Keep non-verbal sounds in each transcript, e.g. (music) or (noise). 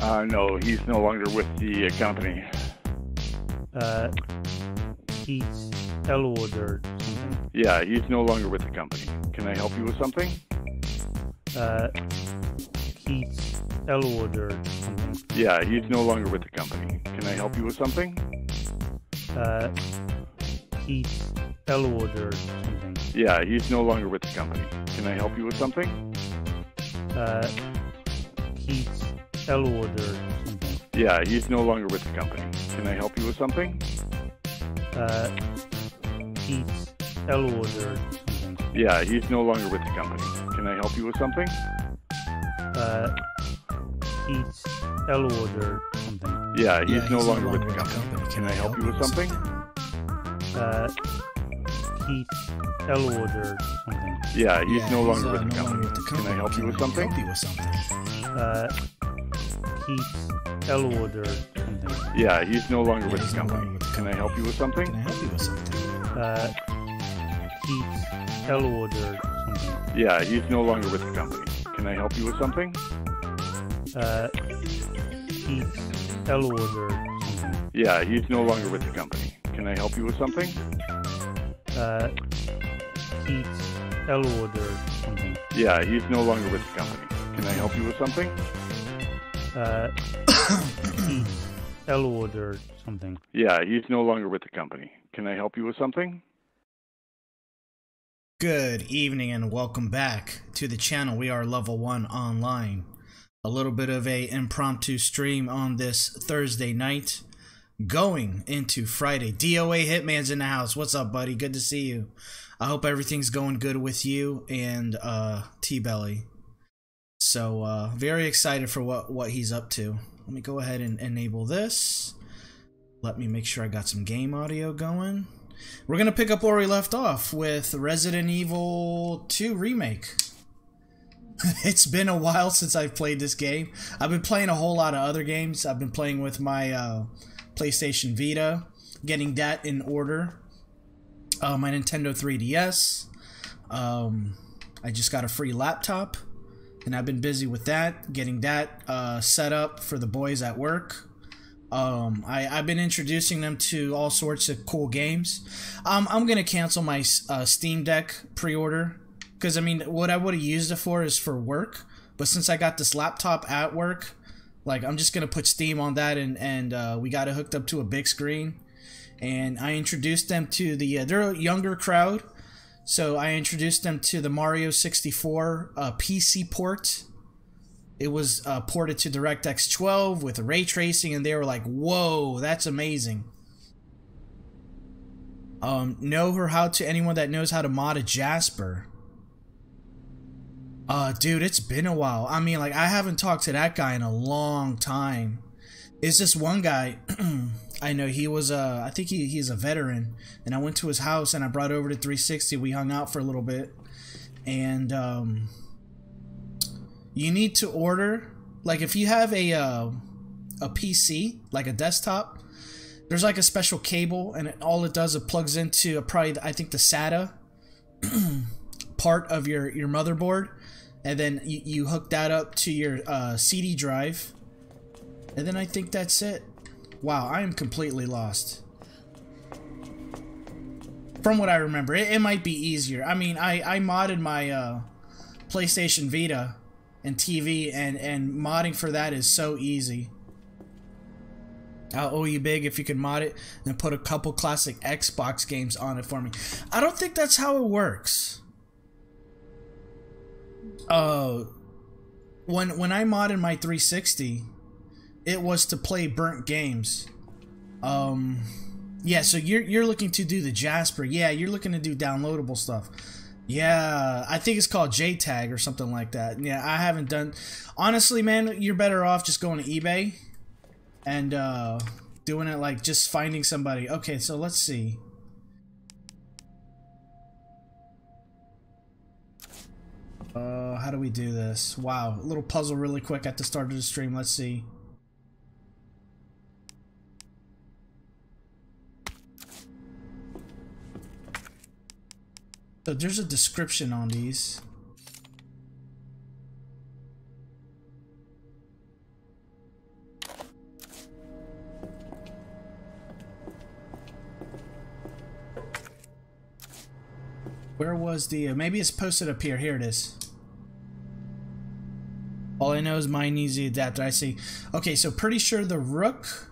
Uh, no, he's no longer with the uh, company. Uh, Keith Elwood or something. Yeah, he's no longer with the company. Can I help you with something? Uh, Keith Elwood or something. Yeah, he's no longer with the company. Can I help you with something? Uh, Keith Elwood or something. Yeah, he's no longer with the company. Can I help you with something? Uh, Keith Elwood or something. Yeah, he's no longer with the company. Can I help you with something? Uh, Keith Elwood or something. Yeah, he's no longer with the company. Can I help you with something? Uh, Keith Elwood or something. Yeah, he's Yeah, no longer with the company. company. Can I help you with something? Uh, Keith Elwood or something. Yeah, he's Yeah, no longer uh, with the no company. longer with the Can I company. help you with something? Help you with something. Uh, Keith Elwood or something. Yeah, he's no longer Yeah, with he's the no company. longer with the Can I company. help you with something? Can I help you with something? Uh, Keith Elwood or something. Yeah, he's no longer with the company. Can I help you with something? Uh, Keith Elwood or something. Yeah, he's no longer with the company. Can I help you with something? Uh, Keith Elwood or something. Yeah, he's no longer with the company. Can I help you with something? Uh, (coughs) Keith Elwood or something. Yeah, he's no longer with the company. Can I help you with something? Good evening and welcome back to the channel. We are Level 1 Online. A little bit of a impromptu stream on this Thursday night. Going into Friday. DOA Hitman's in the house. What's up, buddy? Good to see you. I hope everything's going good with you and uh, T-Belly. So, uh, very excited for what, what he's up to. Let me go ahead and enable this. Let me make sure I got some game audio going. We're gonna pick up where we left off with Resident Evil 2 Remake. (laughs) it's been a while since I've played this game. I've been playing a whole lot of other games. I've been playing with my uh, PlayStation Vita, getting that in order. Uh, my Nintendo 3DS. Um, I just got a free laptop, and I've been busy with that, getting that uh, set up for the boys at work. Um, I, I've been introducing them to all sorts of cool games. Um, I'm gonna cancel my uh, Steam Deck pre-order because I mean, what I would have used it for is for work. But since I got this laptop at work, like I'm just gonna put Steam on that, and and uh, we got it hooked up to a big screen. And I introduced them to the uh, they're a younger crowd, so I introduced them to the Mario 64 uh, PC port it was uh, ported to DirectX 12 with ray tracing, and they were like, "Whoa, that's amazing." Um, know her how to anyone that knows how to mod a Jasper. Uh, dude, it's been a while. I mean, like, I haven't talked to that guy in a long time. It's this one guy. (clears throat) I know he was uh I think he, he's a veteran. And I went to his house and I brought over to 360 we hung out for a little bit. And um you need to order like if you have a uh, a PC like a desktop there's like a special cable and it, all it does it plugs into a, probably I think the SATA (clears throat) part of your your motherboard. And then you, you hook that up to your uh, CD drive. And then I think that's it wow I am completely lost from what I remember it, it might be easier I mean I I modded my uh, PlayStation Vita and TV and and modding for that is so easy. I'll owe you big if you can mod it and put a couple classic Xbox games on it for me. I don't think that's how it works. Uh when when I modded my 360, it was to play burnt games. Um yeah, so you're you're looking to do the Jasper. Yeah, you're looking to do downloadable stuff. Yeah, I think it's called JTAG or something like that. Yeah, I haven't done. Honestly, man, you're better off just going to eBay and uh, doing it like just finding somebody. Okay, so let's see. Uh, how do we do this? Wow, a little puzzle really quick at the start of the stream. Let's see. So there's a description on these. Where was the... Uh, maybe it's posted up here. Here it is. All I know is mine needs the adapter. I see. Okay, so pretty sure the rook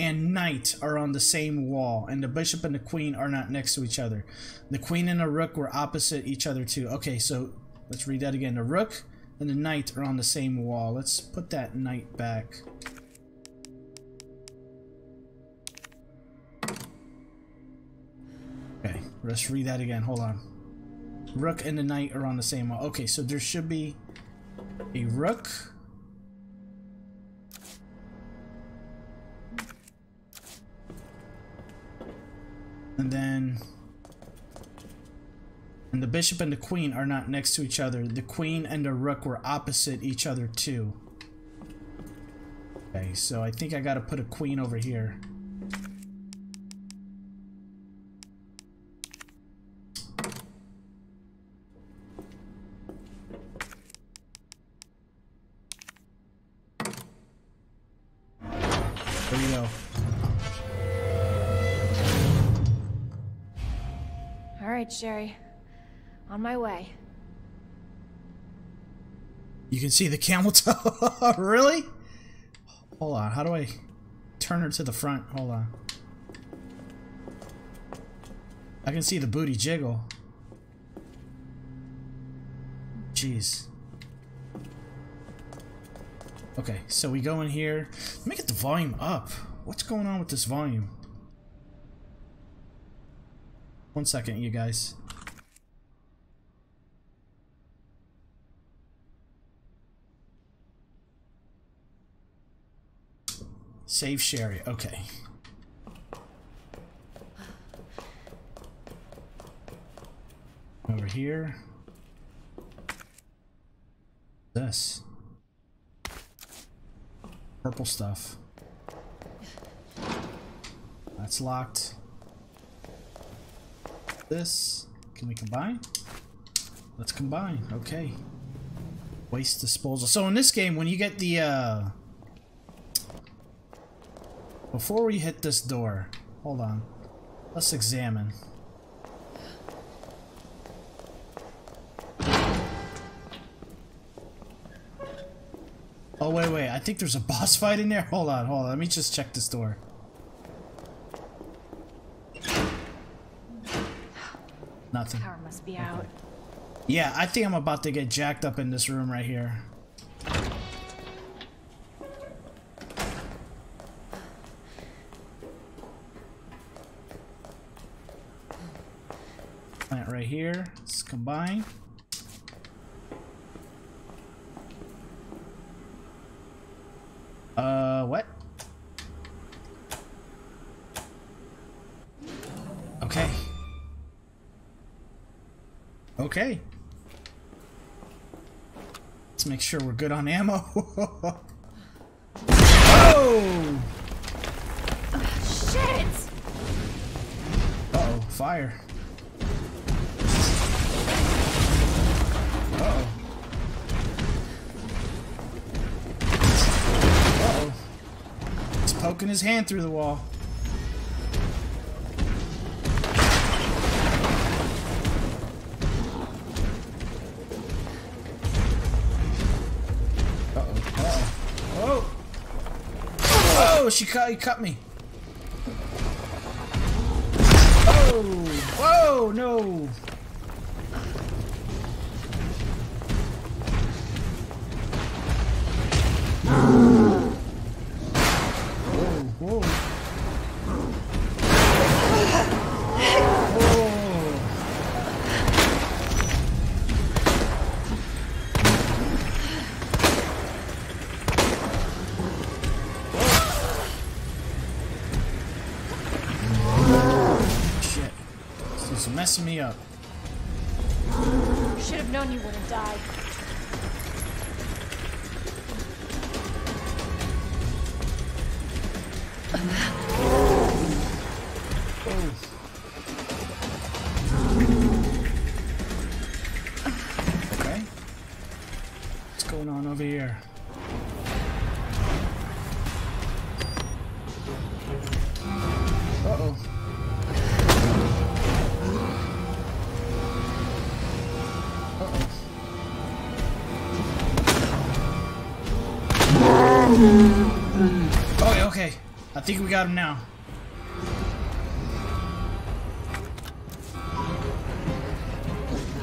and knight are on the same wall, and the bishop and the queen are not next to each other. The queen and the rook were opposite each other too. Okay, so let's read that again. The rook and the knight are on the same wall. Let's put that knight back. Okay, let's read that again. Hold on. Rook and the knight are on the same wall. Okay, so there should be a rook. And then... And the bishop and the queen are not next to each other. The queen and the rook were opposite each other too. Okay, so I think I gotta put a queen over here. Sherry. On my way. You can see the camel toe. (laughs) really? Hold on. How do I turn her to the front? Hold on. I can see the booty jiggle. Jeez. Okay, so we go in here. Let me get the volume up. What's going on with this volume? One second, you guys. Save Sherry. Okay. Over here. This. Purple stuff. That's locked. This. Can we combine? Let's combine. Okay. Waste disposal. So in this game, when you get the, uh... Before we hit this door, hold on. Let's examine. Oh, wait, wait. I think there's a boss fight in there. (laughs) Hold on, hold on. Let me just check this door. Nothing. Power must be out. Yeah, I think I'm about to get jacked up in this room right here. Plant right here. Let's combine. Uh, what? Okay. Okay. Let's make sure we're good on ammo. (laughs) oh! Shit! Uh-oh, fire. Uh-oh. Uh-oh. He's poking his hand through the wall. She cut, he cut me. Whoa! Whoa! No! Messing me up. Should have known you wouldn't die. I think we got him now.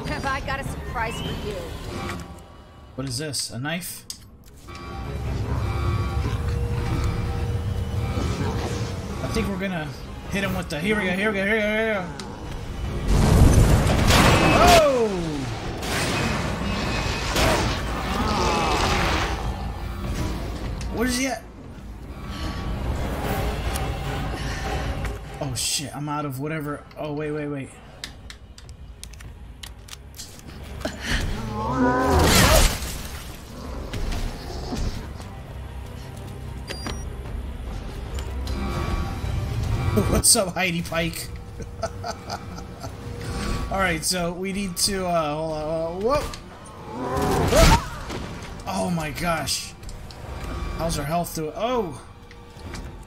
Have I got a surprise for you? What is this? A knife? I think we're gonna hit him with the. Here we go, here we go, here we go, here we go. What's up, Heidi Pike? (laughs) Alright, so we need to, uh, hold on, uh! Whoop! Oh my gosh. How's her health doing? Oh!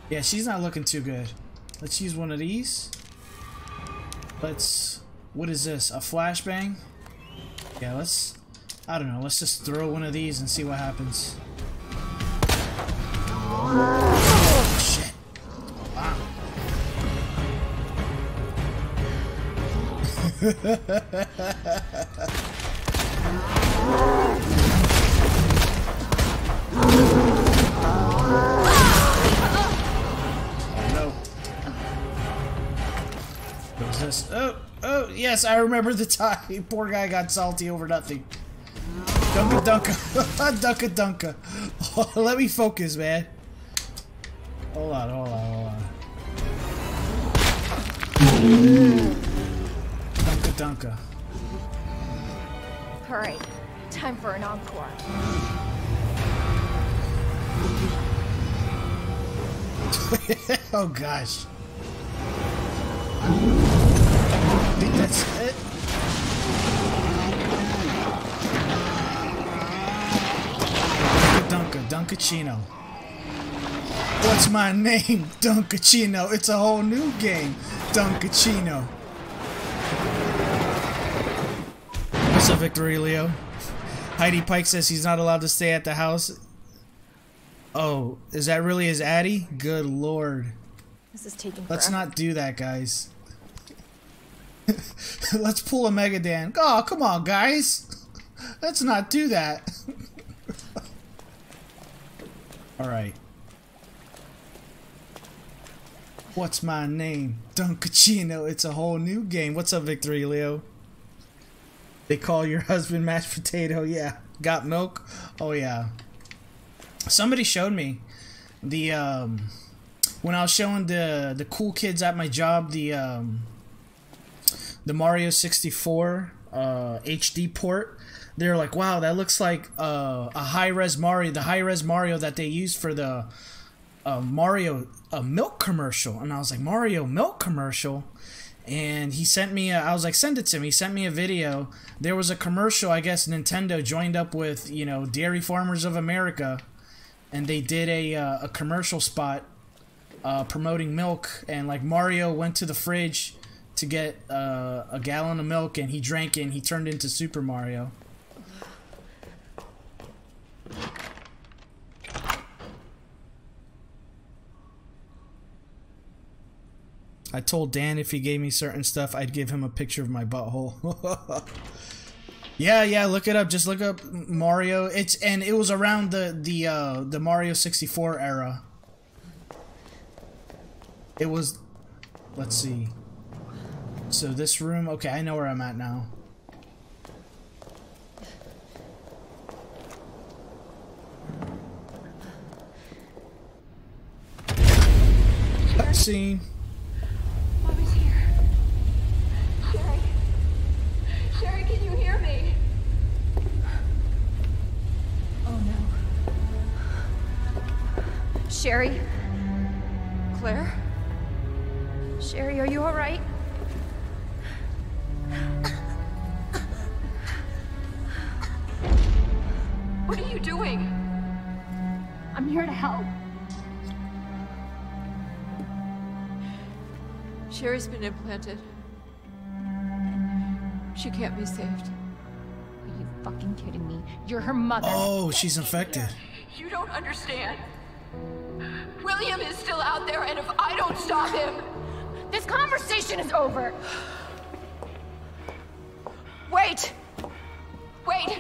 Yeah, she's not looking too good. Let's use one of these. Let's, what is this, a flashbang? Yeah, let's, I don't know, let's just throw one of these and see what happens. Oh, oh, yes, I remember the time. (laughs) Poor guy got salty over nothing. Dunka Dunka. (laughs) Dunka Dunka. (laughs) Let me focus, man. Hold on, hold on, hold on. Dunka Dunka. Alright, time for an encore. (laughs) oh gosh. I think that's it. Dunka, Dunkachino. What's my name? (laughs) Dunkachino. It's a whole new game. Dunkachino. Up, Victory Leo? Heidi Pike says he's not allowed to stay at the house. Oh, is that really his Addy? Good lord. This is taking Let's forever. not do that, guys. (laughs) Let's pull a Megadan. Oh, come on, guys. Let's not do that. (laughs) Alright. What's my name? Dunkachino. It's a whole new game. What's up, Victory Leo? They call your (laughs) husband mashed potato. Yeah. Got milk? Oh, yeah. Somebody showed me the, um, when I was showing the the cool kids at my job the um, the Mario 64 uh, HD port, they're like, "Wow, that looks like uh, a high res Mario, the high res Mario that they used for the uh, Mario uh, milk commercial." And I was like, "Mario milk commercial." And he sent me, a, I was like, send it to me. He sent me a video. There was a commercial, I guess Nintendo joined up with, you know, Dairy Farmers of America, and they did a, uh, a commercial spot uh, promoting milk, and like Mario went to the fridge to get uh, a gallon of milk, and he drank it, and he turned into Super Mario. I told Dan if he gave me certain stuff, I'd give him a picture of my butthole. (laughs) yeah, yeah, look it up. Just look up Mario. It's and it was around the the uh, the Mario 64 era. It was let's see. So this room, okay, I know where I'm at now. Cutscene. Mommy's here. Sherry. Sherry, can you hear me? Oh no. Sherry? Claire? Sherry, are you alright? What are you doing? I'm here to help. Sherry's been implanted. She can't be saved. Are you fucking kidding me? You're her mother. Oh, she's infected. You don't understand. William is still out there, and if I don't stop him. This conversation is over. Wait! Wait!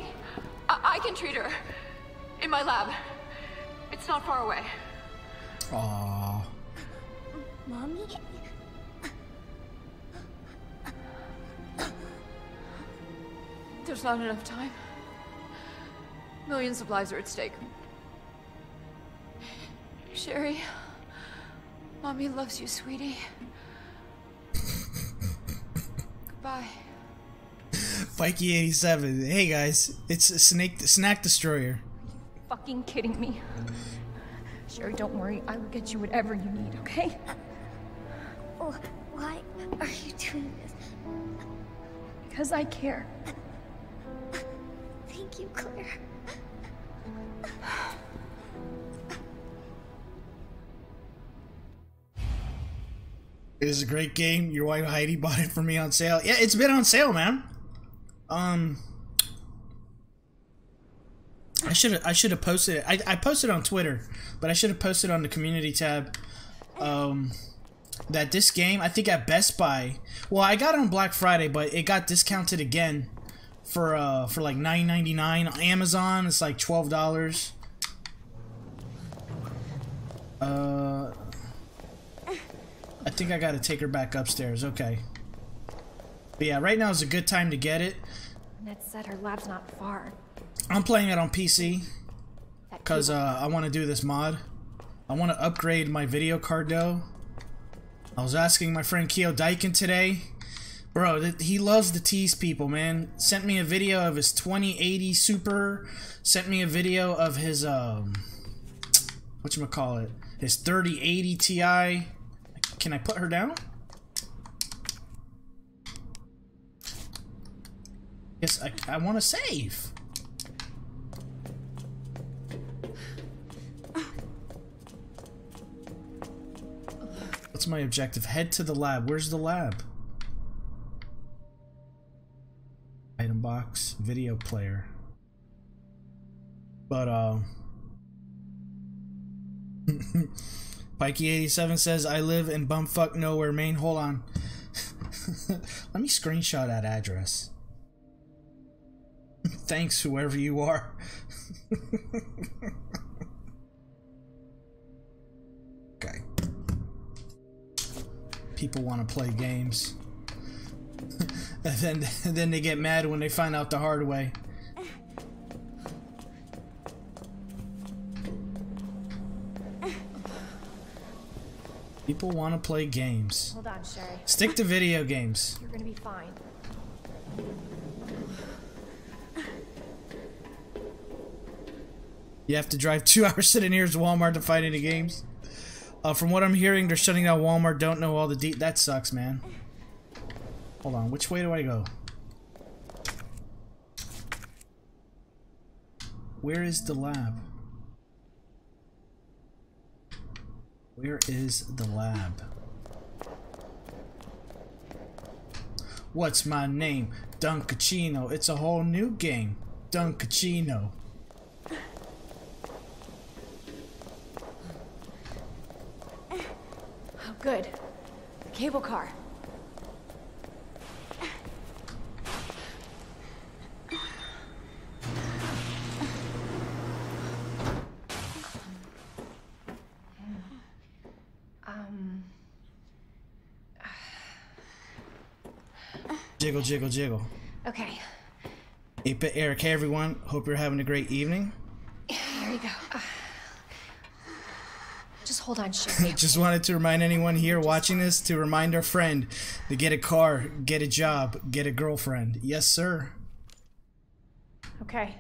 I, I can treat her. In my lab. It's not far away. Aww. Mommy? There's not enough time. Millions of lives are at stake. Sherry, Mommy loves you, sweetie. Goodbye. Mikey87. Hey guys, it's a Snake Snack Destroyer. Fucking kidding me. Sherry, don't worry. I will get you whatever you need, okay? Oh, why are you doing this? Because I care. Thank you, Claire. It is a great game. Your wife Heidi bought it for me on sale. Yeah, it's been on sale, man. Um, I should I should have posted it. I, I posted on Twitter, but I should have posted on the community tab. Um, that this game I think at Best Buy. Well, I got it on Black Friday, but it got discounted again for uh for like nine ninety nine. Amazon it's like twelve dollars. Uh, I think I gotta take her back upstairs. Okay. But yeah, right now is a good time to get it. Ned said her lab's not far. I'm playing it on PC because uh, I want to do this mod. I want to upgrade my video card though. I was asking my friend Keo Daikin today. Bro, he loves to tease people, man. Sent me a video of his 2080 Super. Sent me a video of his um, call it? His 3080 Ti. Can I put her down? Yes, I, I want to save. What's my objective? Head to the lab. Where's the lab? Item box, video player. But, uh. (laughs) Pikey87 says, I live in bumfuck nowhere, Maine. Hold on. (laughs) Let me screenshot that address. (laughs) Thanks, whoever you are. okay. People want to play games. (laughs) and then, and then they get mad when they find out the hard way. People want to play games. Hold on, Sherry. Stick to video games. You're gonna be fine. You have to drive two (laughs) hours to the nearest Walmart to find any games. Uh, from what I'm hearing, they're shutting down Walmart. Don't know all the de- That sucks, man. Hold on, which way do I go? Where is the lab? Where is the lab? What's my name? Dunkachino. It's a whole new game. Dunkachino. Oh, good. The cable car. Um, (sighs) Jiggle, jiggle, jiggle. okay. Hey, Pit Eric, hey everyone. Hope you're having a great evening. Here you go. Ah. Just hold on, (laughs) Sherry. Just wanted to remind anyone here watching this to remind our friend to get a car, get a job, get a girlfriend. Yes, sir. Okay.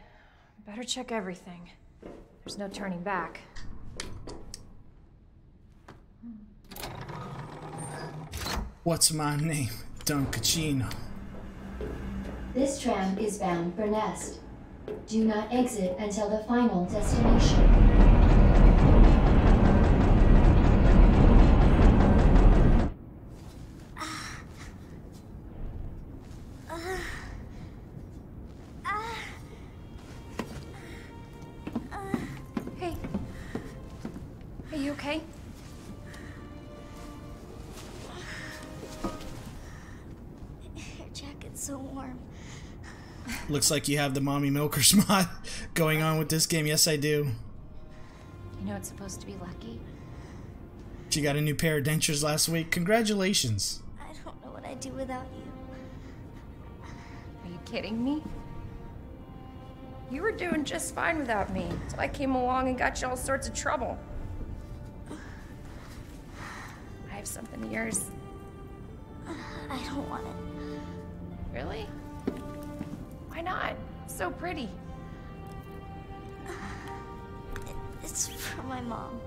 Better check everything. There's no turning back. What's my name? Dunkachino. This tram is bound for Nest. Do not exit until the final destination. Looks like you have the mommy milkers (laughs) mod going on with this game. Yes, I do. You know it's supposed to be lucky. She got a new pair of dentures last week. Congratulations. I don't know what I'd do without you. Are you kidding me? You were doing just fine without me, so I came along and got you all sorts of trouble. I have something of yours. I don't want it. Really? Why not? It's so pretty. It's for my mom.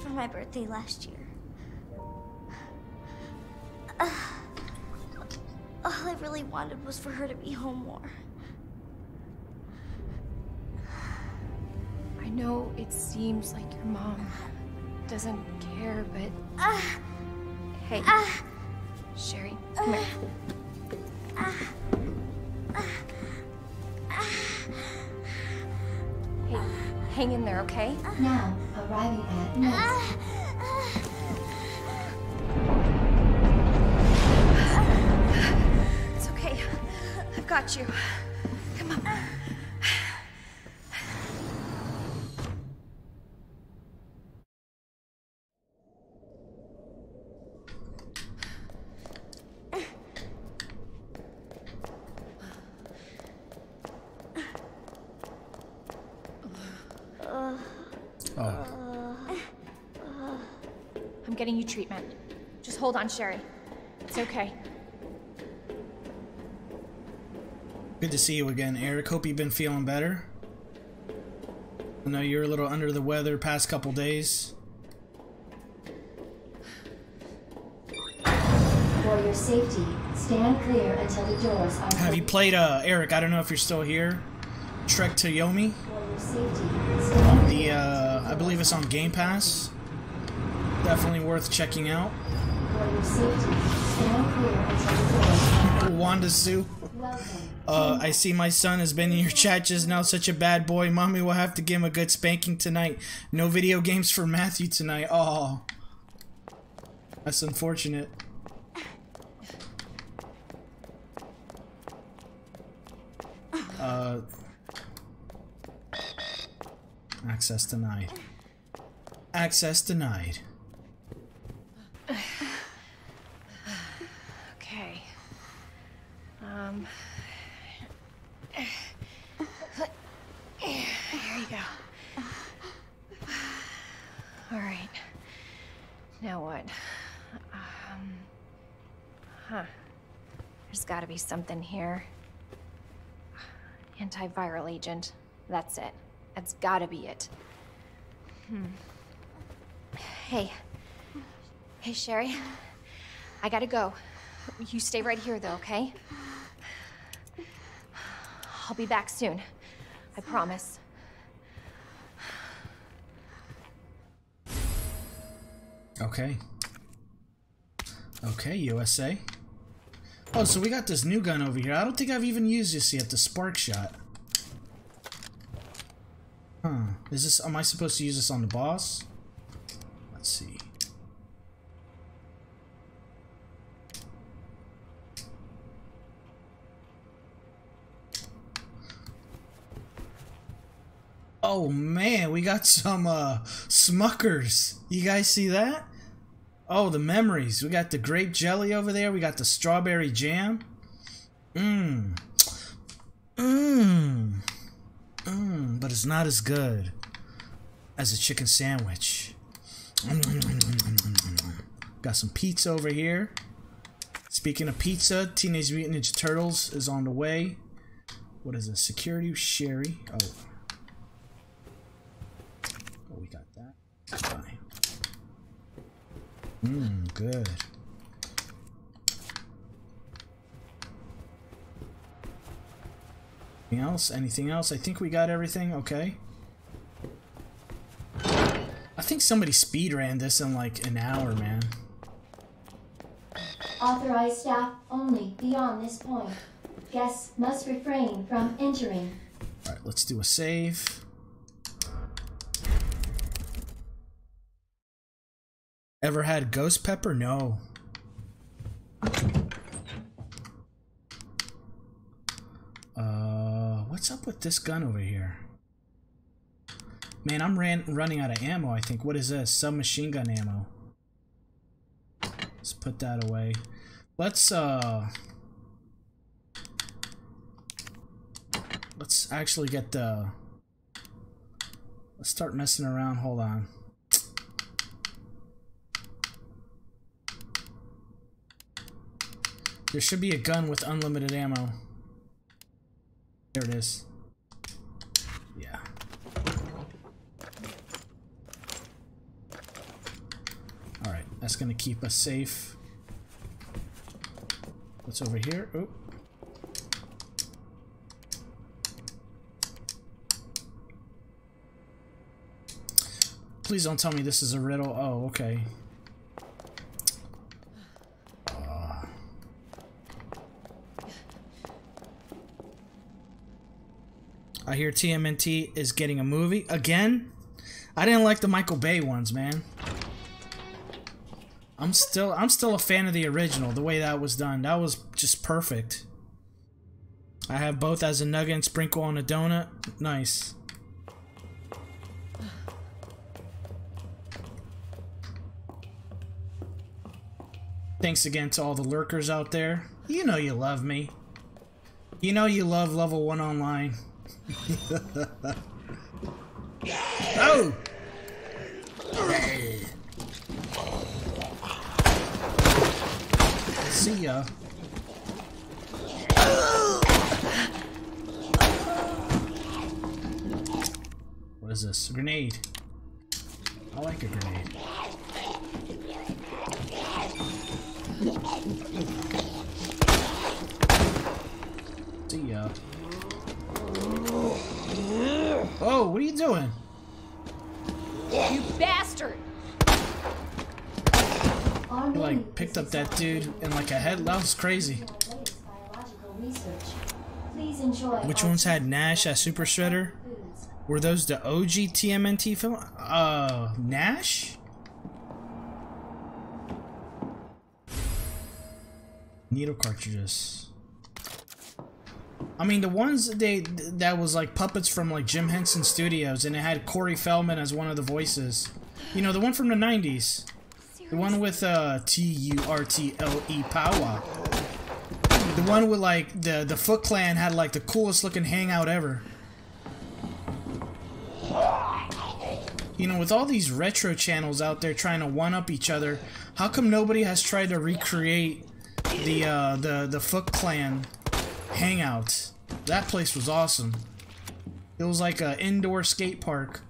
For my birthday last year. Uh, all I really wanted was for her to be home more. I know it seems like your mom doesn't care, but Uh, hey, uh, Sherry, come here. Hang in there, okay? Now, arriving at uh, Nest. Uh, uh, it's okay. I've got you. Come on. Oh, I'm getting you treatment. Just hold on, Sherry. It's okay. good to see you again, Eric. Hope you've been feeling better. I know you're a little under the weather past couple days. For your safety, stand clear until the doors are Have you played, uh, Eric? I don't know if you're still here. Trek to Yomi? For your safety, stand clear. The, uh, I believe it's on Game Pass. Definitely worth checking out. For your safety, stand clear until the doors Wanda Sue. Uh, I see my son has been in your chat just now. Such a bad boy. Mommy will have to give him a good spanking tonight. No video games for Matthew tonight. Oh, that's unfortunate. Uh, access denied. Access denied. Okay. Here you go. All right. Now what? Um. Huh. There's got to be something here. Antiviral agent. That's it. That's got to be it. Hmm. Hey. Hey, Sherry. I gotta go. You stay right here, though, okay? I'll be back soon. I promise. Okay. Okay, USA. Oh, so we got this new gun over here. I don't think I've even used this yet, the Spark Shot. Huh. Is this, am I supposed to use this on the boss? Let's see. Oh man, we got some uh Smuckers. You guys see that? Oh, the memories. We got the grape jelly over there. We got the strawberry jam. Mmm. Mmm. Mmm. But it's not as good as a chicken sandwich. Mm, mm, mm, got some pizza over here. Speaking of pizza, Teenage Mutant Ninja Turtles is on the way. What is this? Security Sherry. Oh, we got that. That's fine. Mmm, good. Anything else? Anything else? I think we got everything. Okay. I think somebody speed ran this in like an hour, man. Authorized staff only beyond this point. Guests must refrain from entering. Alright, let's do a save. Ever had ghost pepper? No. Uh, what's up with this gun over here? Man, I'm ran running out of ammo, I think. What is this? Submachine gun ammo. Let's put that away. Let's, uh... Let's actually get the... Let's start messing around. Hold on. There should be a gun with unlimited ammo. There it is. Yeah. Alright, that's gonna keep us safe. What's over here? Oh. Please don't tell me this is a riddle. Oh, okay. I hear TMNT is getting a movie again. I didn't like the Michael Bay ones, man. I'm still I'm still a fan of the original, the way that was done. That was just perfect. I have both as a nugget and sprinkle on a donut. Nice. Thanks again to all the lurkers out there. You know you love me. You know you love level 1 online. Oh! See ya. What is this? A grenade. I like a grenade. See ya. Oh, what are you doing? You bastard! You like picked up that dude in like a head. That was crazy. Biological research. Please enjoy Which ones had Nash as Super Shredder? Were those the OG TMNT film? Uh, Nash? Needle cartridges. I mean, the ones that they that was like puppets from like Jim Henson Studios, and it had Corey Feldman as one of the voices. You know, the one from the '90s, the one with uh T U R T L E power. The one with like the the Foot Clan had like the coolest looking hangout ever. You know, with all these retro channels out there trying to one up each other, how come nobody has tried to recreate the uh, the the Foot Clan hangout? That place was awesome. It was like an indoor skate park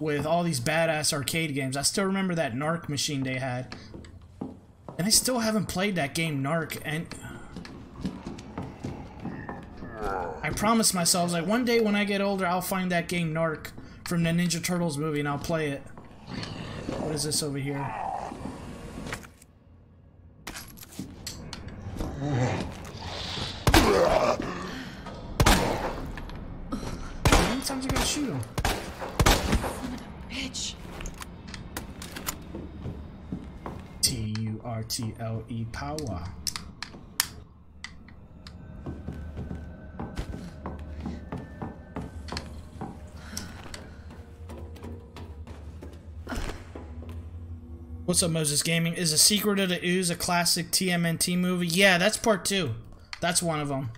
with all these badass arcade games. I still remember that Narc machine they had, and I still haven't played that game Narc. And I promised myself, like one day when I get older, I'll find that game Narc from the Ninja Turtles movie and I'll play it. What is this over here? How many times I gotta shoot him? Bitch. T U R T L E power. What's up, Moses Gaming? Is A Secret of the Ooze a classic TMNT movie? Yeah, that's part two. That's one of them.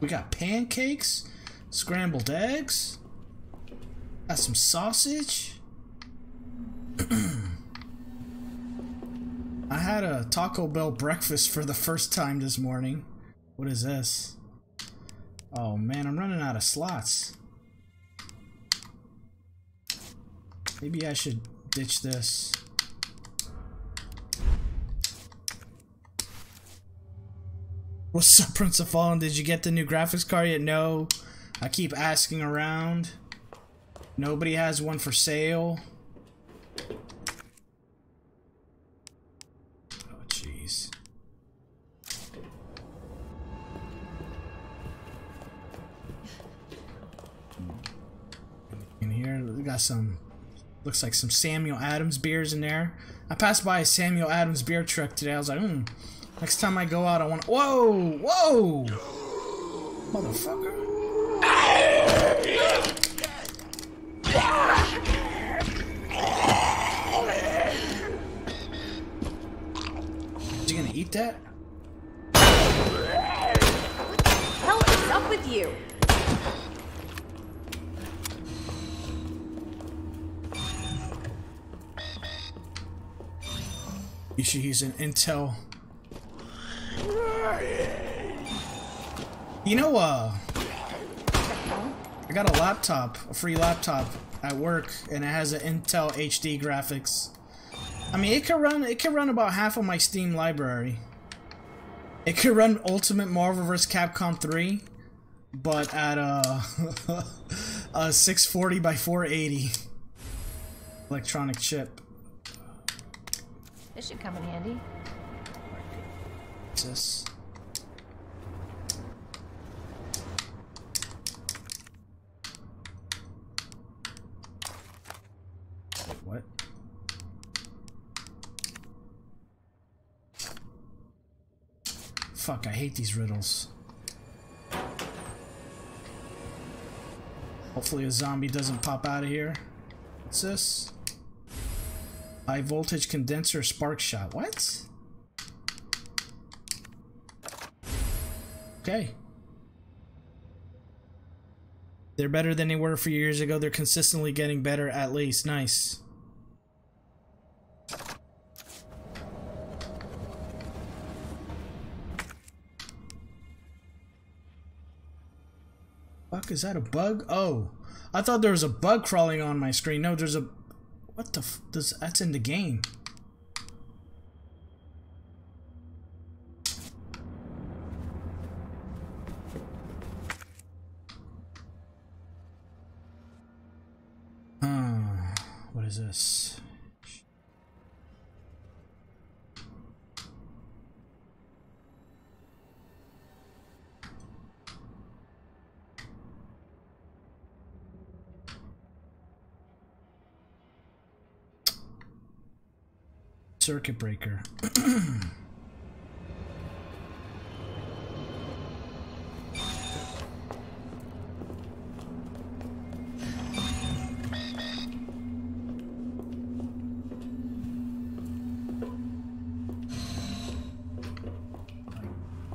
We got pancakes, scrambled eggs, got some sausage. (clears throat) I had a Taco Bell breakfast for the first time this morning. What is this? Oh man, I'm running out of slots. Maybe I should ditch this. What's (laughs) up, Prince of Fallen? Did you get the new graphics card yet? No. I keep asking around. Nobody has one for sale. Some, looks like some Samuel Adams beers in there. I passed by a Samuel Adams beer truck today. I was like, hmm. Next time I go out, I want. Whoa, whoa, motherfucker. Is he gonna eat that? hell is up with you? Use an Intel. You know, uh, I got a laptop, a free laptop at work, and it has an Intel HD graphics. I mean, it could run, it could run about half of my Steam library. It could run Ultimate Marvel vs. Capcom 3, but at (laughs) a, a 640 by 480 electronic chip. This should come in handy. What? Fuck, I hate these riddles. Hopefully a zombie doesn't pop out of here. What's this? High voltage condenser spark shot. What? Okay. They're better than they were a few years ago. They're consistently getting better at least. Nice. Fuck, is that a bug? Oh, I thought there was a bug crawling on my screen. No, there's a... What the f... Does, that's in the game. Hmm. What is this? Circuit breaker. (clears throat)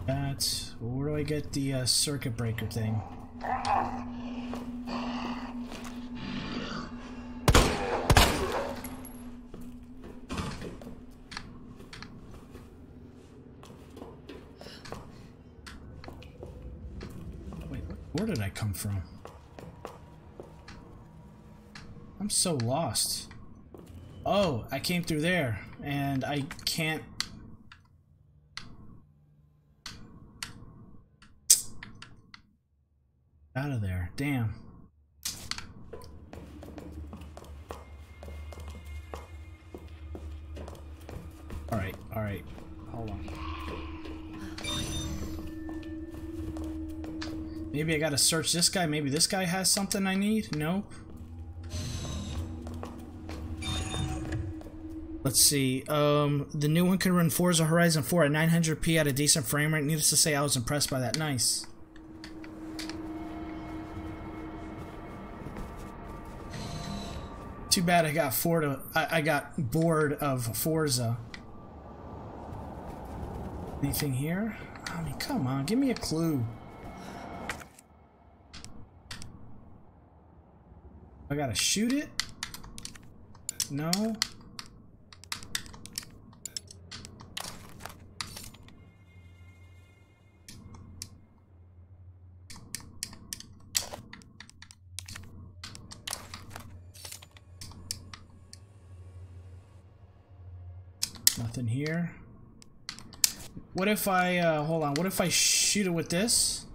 That. Where do I get the uh, circuit breaker thing? Wait, where did I come from? I'm so lost. Oh, I came through there, and I can't... gotta search this guy. Maybe this guy has something I need? Nope. Let's see. Um, the new one can run Forza Horizon 4 at 900p at a decent frame rate. Needless to say, I was impressed by that. Nice. Too bad I got Forza. I, I got bored of Forza. Anything here? I mean, come on, give me a clue. I gotta shoot it? No. Nothing here. What if I, uh, hold on, what if I shoot it with this?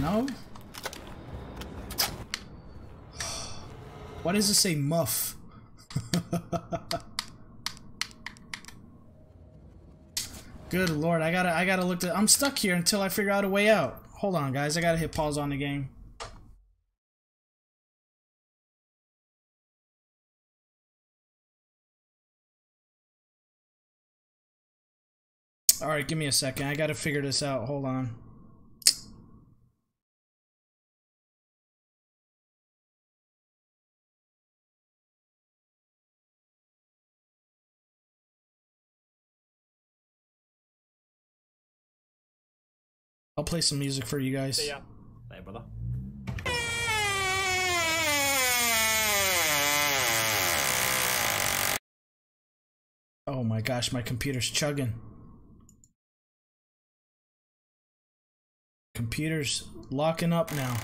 No? Why does it say muff? (laughs) Good lord, I gotta I gotta look at I'm stuck here until I figure out a way out. hold on, guys. I gotta hit pause on the game. All right, give me a second. I gotta figure this out. Hold on. I'll play some music for you guys. See ya. Hey, brother. Oh my gosh, my computer's chugging. Computer's locking up now.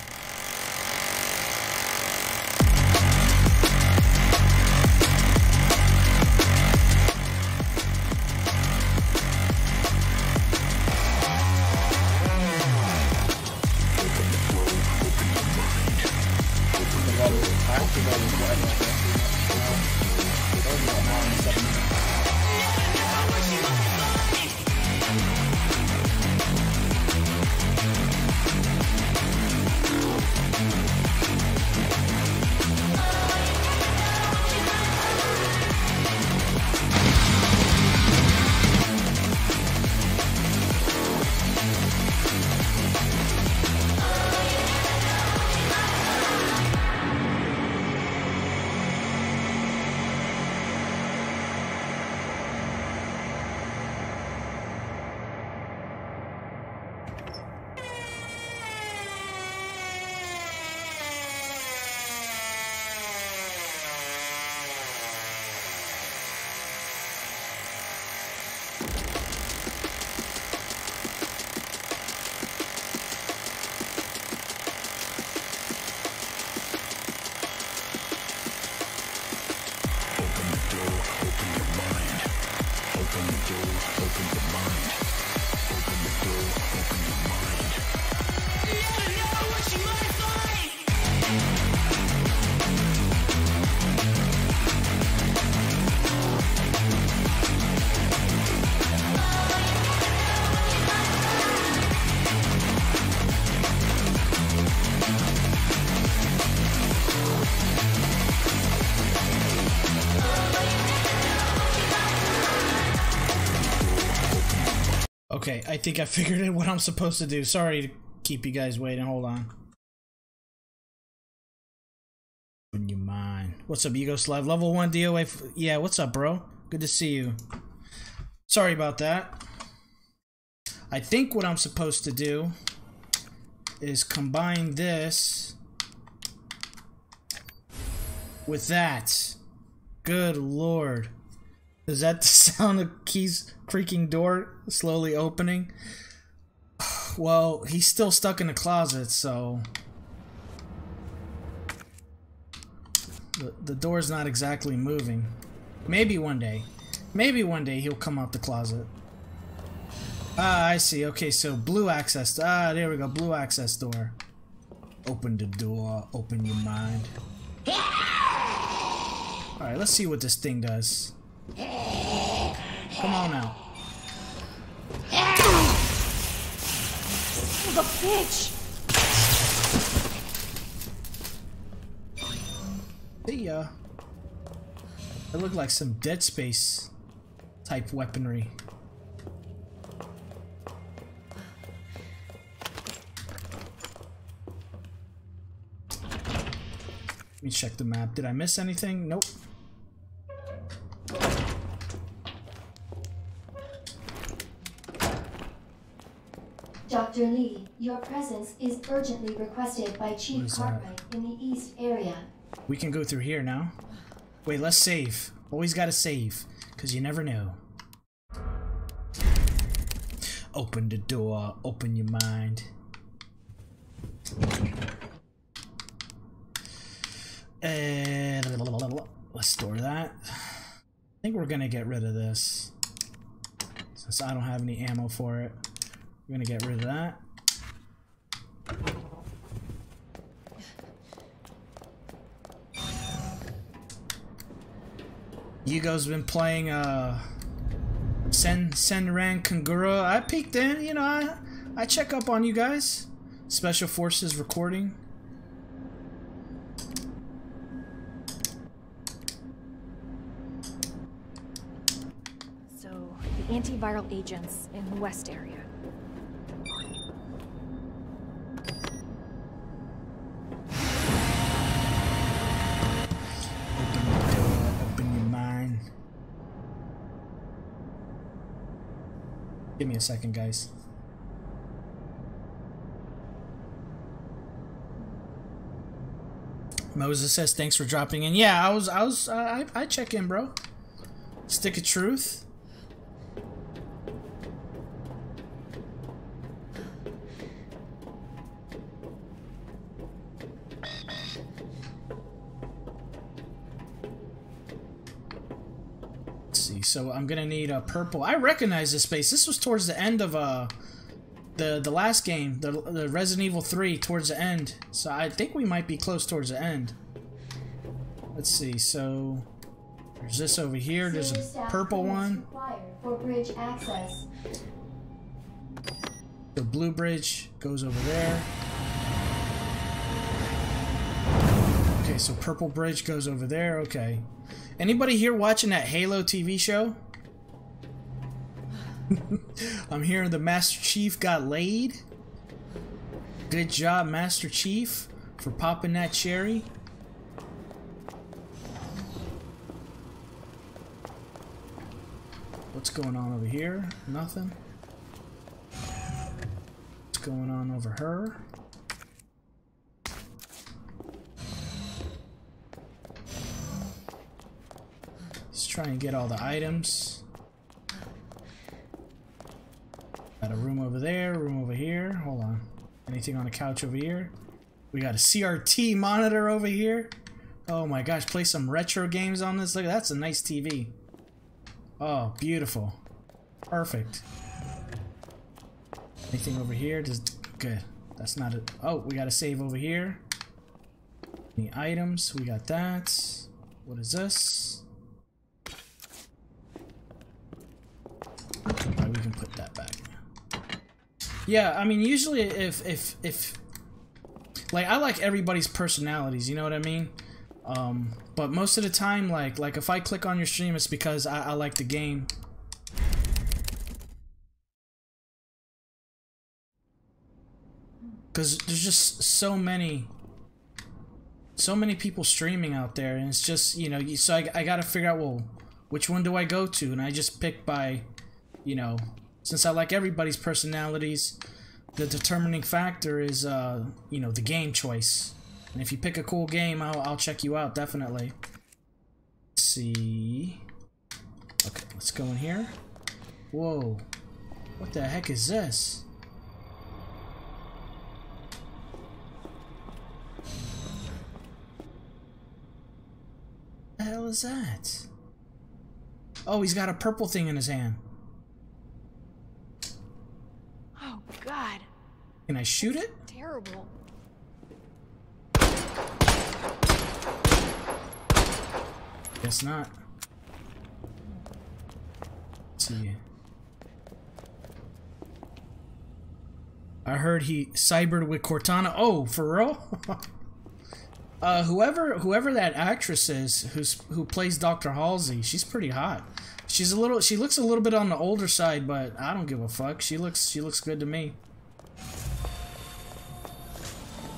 Think I (laughs) figured out what I'm supposed to do. Sorry to keep you guys waiting. Hold on. Open your mind. What's up, Yugoslav? Level 1 DOA. Yeah, what's up, bro? Good to see you. Sorry about that. I think what I'm supposed to do is combine this with that. Good lord. Is that the (laughs) sound of keys creaking door slowly opening? (sighs) Well, he's still stuck in the closet, so the, the door's not exactly moving. Maybe one day. Maybe one day he'll come out the closet. Ah, I see. Okay, so blue access. Ah, there we go. Blue access door. Open the door. Open your mind. Alright, let's see what this thing does. Come on now. The bitch! See ya. It looked like some Dead Space type weaponry. Let me check the map. Did I miss anything? Nope. Dr. Lee, your presence is urgently requested by Chief that? Cartwright in the East area. We can go through here now. Wait, let's save. Always gotta save, because you never know. Open the door, open your mind. Uh, let's store that. I think we're gonna get rid of this. Since I don't have any ammo for it. We're gonna get rid of that. Yugo's been playing uh Sen Senran Kagura. I peeked in, you know, I I check up on you guys. Special Forces recording. So, the antiviral agents in the west area. Give me a second, guys. Moses says, "Thanks for dropping in." Yeah, I was, I was, uh, I, I check in, bro. Stick of truth. So I'm gonna need a purple. I recognize this space. This was towards the end of uh the the last game, the the Resident Evil 3, towards the end. So I think we might be close towards the end. Let's see. So there's this over here. There's a purple one. For bridge access. The blue bridge goes over there. Okay, so purple bridge goes over there. Okay. Anybody here watching that Halo TV show? (laughs) I'm hearing the Master Chief got laid. Good job, Master Chief, for popping that cherry. What's going on over here? Nothing. What's going on over her? Let's try and get all the items. Got a room over there, room over here. Hold on. Anything on the couch over here? We got a CRT monitor over here. Oh my gosh, play some retro games on this. Look, that's a nice TV. Oh, beautiful. Perfect. Anything over here? Just good. That's not it. Oh, we got a save over here. Any items? We got that. What is this? Alright, we can put that back. Yeah, I mean, usually if if if like I like everybody's personalities, you know what I mean? Um, but most of the time, like like if I click on your stream, it's because I, I like the game. Because there's just so many, so many people streaming out there, and it's just you know, so I I gotta figure out well, which one do I go to, and I just pick by, you know, since I like everybody's personalities, the determining factor is uh you know the game choice. And if you pick a cool game, I'll, I'll check you out, definitely. Let's see. Okay, let's go in here. Whoa. What the heck is this? The hell is that? Oh, he's got a purple thing in his hand. Oh, God. Can I shoot it? Terrible. Guess not. Let's see. I heard he cybered with Cortana. Oh, for real? (laughs) uh, whoever whoever that actress is who's who plays Dr. Halsey, she's pretty hot. She's a little she looks a little bit on the older side, but I don't give a fuck. She looks she looks good to me.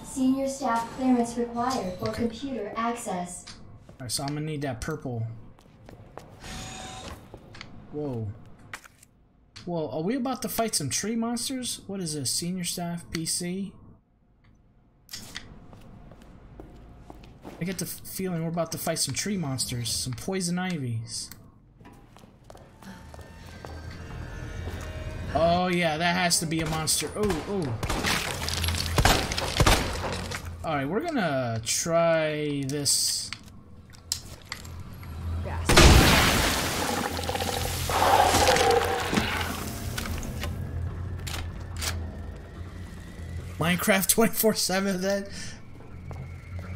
Senior staff clearance required for computer access. Alright, so I'm gonna need that purple. Whoa. Whoa, are we about to fight some tree monsters? What is this? Senior staff PC? I get the feeling we're about to fight some tree monsters, some poison ivies. Oh yeah, that has to be a monster. Oh, oh. Alright, we're gonna try this. Minecraft 24-7 then?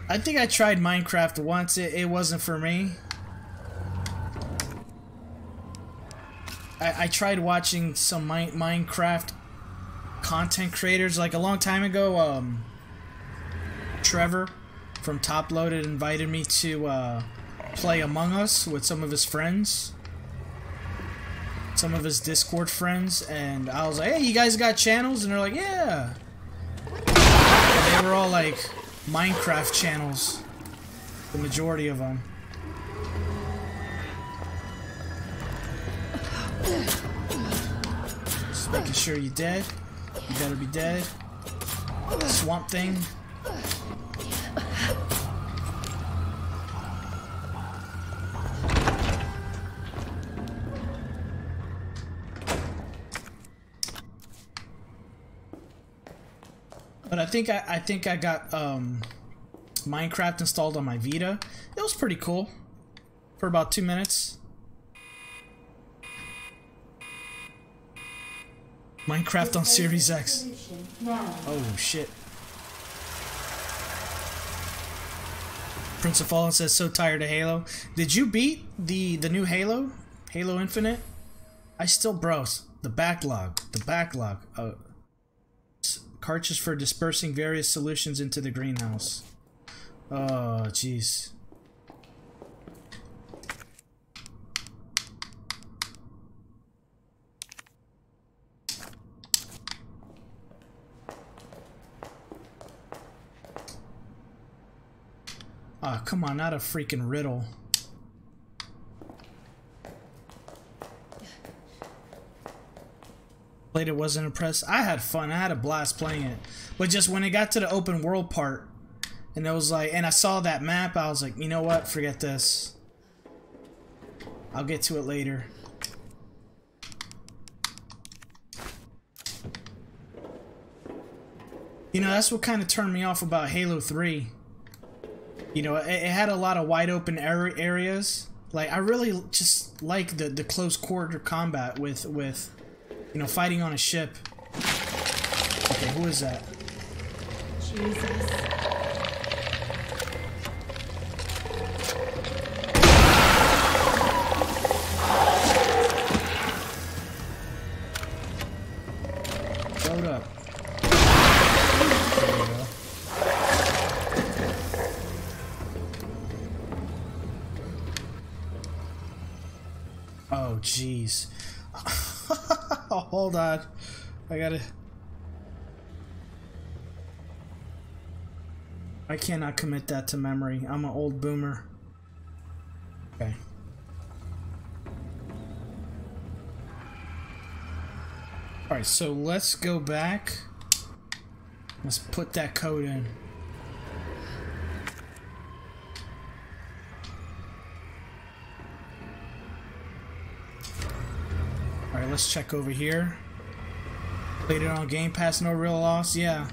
I think I tried Minecraft once, it, it wasn't for me. I, I tried watching some Mi Minecraft content creators. Like a long time ago, um, Trevor from Top Loaded invited me to uh, play Among Us with some of his friends, some of his Discord friends, and I was like, "Hey, you guys got channels?" And they're like, "Yeah." And they were all like Minecraft channels, the majority of them. Just making sure you're dead. You better be dead. Swamp thing. But I think I, I think I got um, Minecraft installed on my Vita. It was pretty cool for about two minutes. Minecraft on Series X. Oh shit. Prince of Fallen says so tired of Halo. Did you beat the the new Halo? Halo Infinite? I still browse the backlog. The backlog. Uh, cartridge for dispersing various solutions into the greenhouse. Oh jeez. Ah, come on, not a freaking riddle. Played it, wasn't impressed. I had fun. I had a blast playing it. But just when it got to the open world part, and it was like, and I saw that map, I was like, you know what? Forget this. I'll get to it later. You know, that's what kind of turned me off about Halo 3. You know, it, it had a lot of wide open ar- areas. Like, I really just like the, the close quarter combat with, with, you know, fighting on a ship. Okay, who is that? Jesus. Jeez. (laughs) Hold on. I gotta... I cannot commit that to memory. I'm an old boomer. Okay. Alright, so let's go back. Let's put that code in. Let's check over here. Played it on Game Pass, no real loss? Yeah.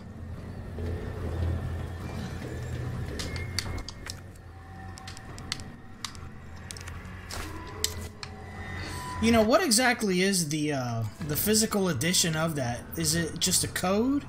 You know what exactly is the uh, the physical edition of that? Is it just a code?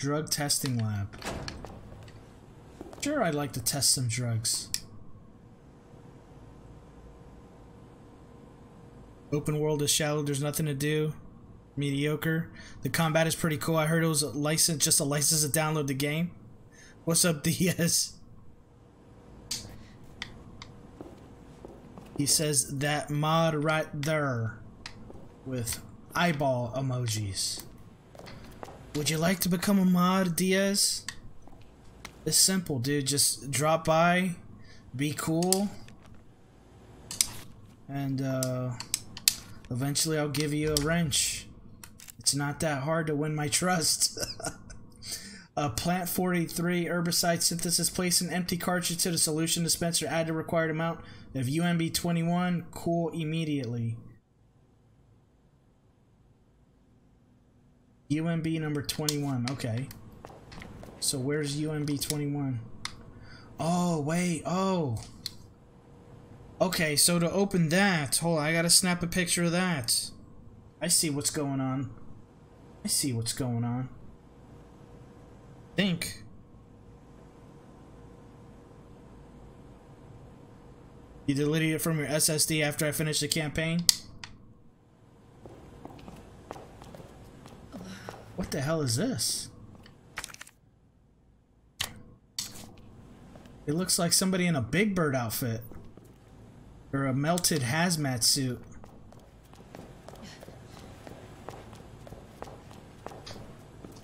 Drug testing lab. Sure, I'd like to test some drugs. Open world is shallow. There's nothing to do. Mediocre. The combat is pretty cool. I heard it was a license, just a license to download the game. What's up, (laughs) DS? He says that mod right there with eyeball emojis. Would you like to become a mod, Diaz? It's simple, dude. Just drop by, be cool, and uh, eventually I'll give you a wrench. It's not that hard to win my trust. (laughs) uh, Plant 43 herbicide synthesis. Place an empty cartridge to the solution dispenser. Add the required amount of UMB 21. Cool immediately. UMB number 21. Okay. So where's UMB 21? Oh, wait. Oh. Okay, so to open that, hold on, I gotta snap a picture of that. I see what's going on. I see what's going on. Think. You deleted it from your SSD after I finished the campaign? What the hell is this? It looks like somebody in a Big Bird outfit. Or a melted hazmat suit.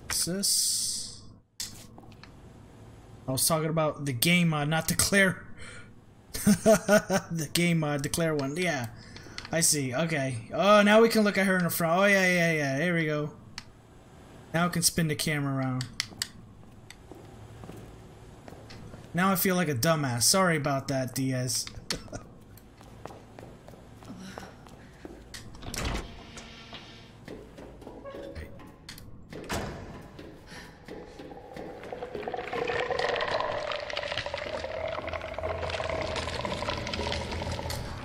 What's this? I was talking about the game mod, not declare. (laughs) the game mod, declare one. Yeah, I see. Okay. Oh, now we can look at her in the front. Oh, yeah, yeah, yeah. There we go. Now I can spin the camera around. Now I feel like a dumbass. Sorry about that, Diaz.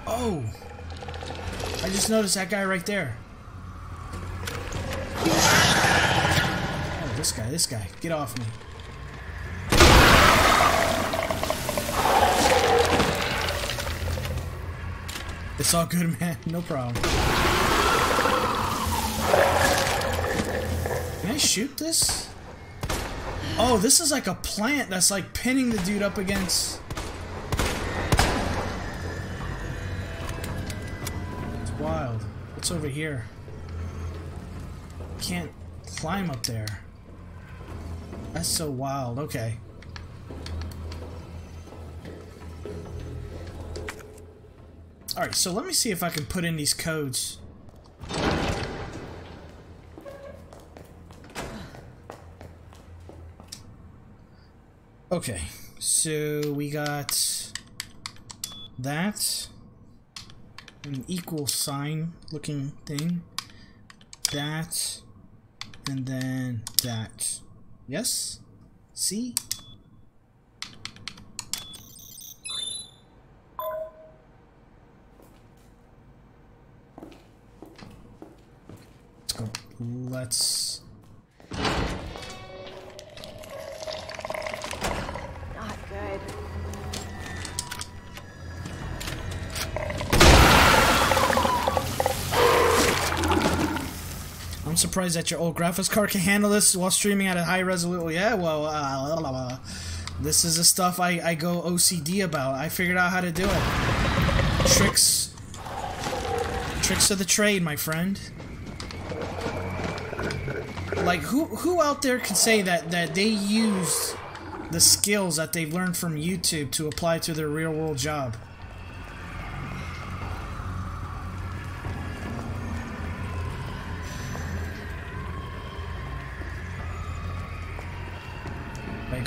Oh! I just noticed that guy right there. This guy. Get off me. It's all good, (laughs) man. No problem. Can I shoot this? Oh, this is like a plant that's like pinning the dude up against... It's wild. What's over here? Can't climb up there. That's so wild. Okay. Alright, so let me see if I can put in these codes. Okay, so we got that, an equal sign looking thing, that, and then that. Yes? See? Let's go. Let's. Surprised that your old graphics card can handle this while streaming at a high resolution. Yeah, well, uh, blah, blah, blah. this is the stuff I, I go OCD about. I figured out how to do it. Tricks. Tricks of the trade, my friend. Like, who who out there can say that, that they used the skills that they've learned from YouTube to apply to their real world job?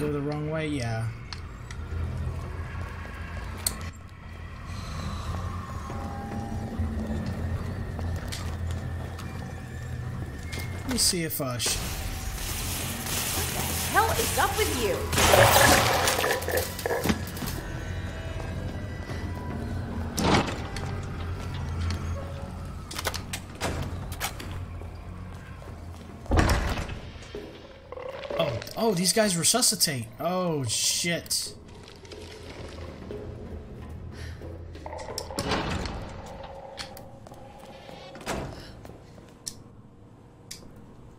Go the wrong way, yeah. Let me see if uh, sh- Hell is up with you? Oh these guys resuscitate. Oh shit.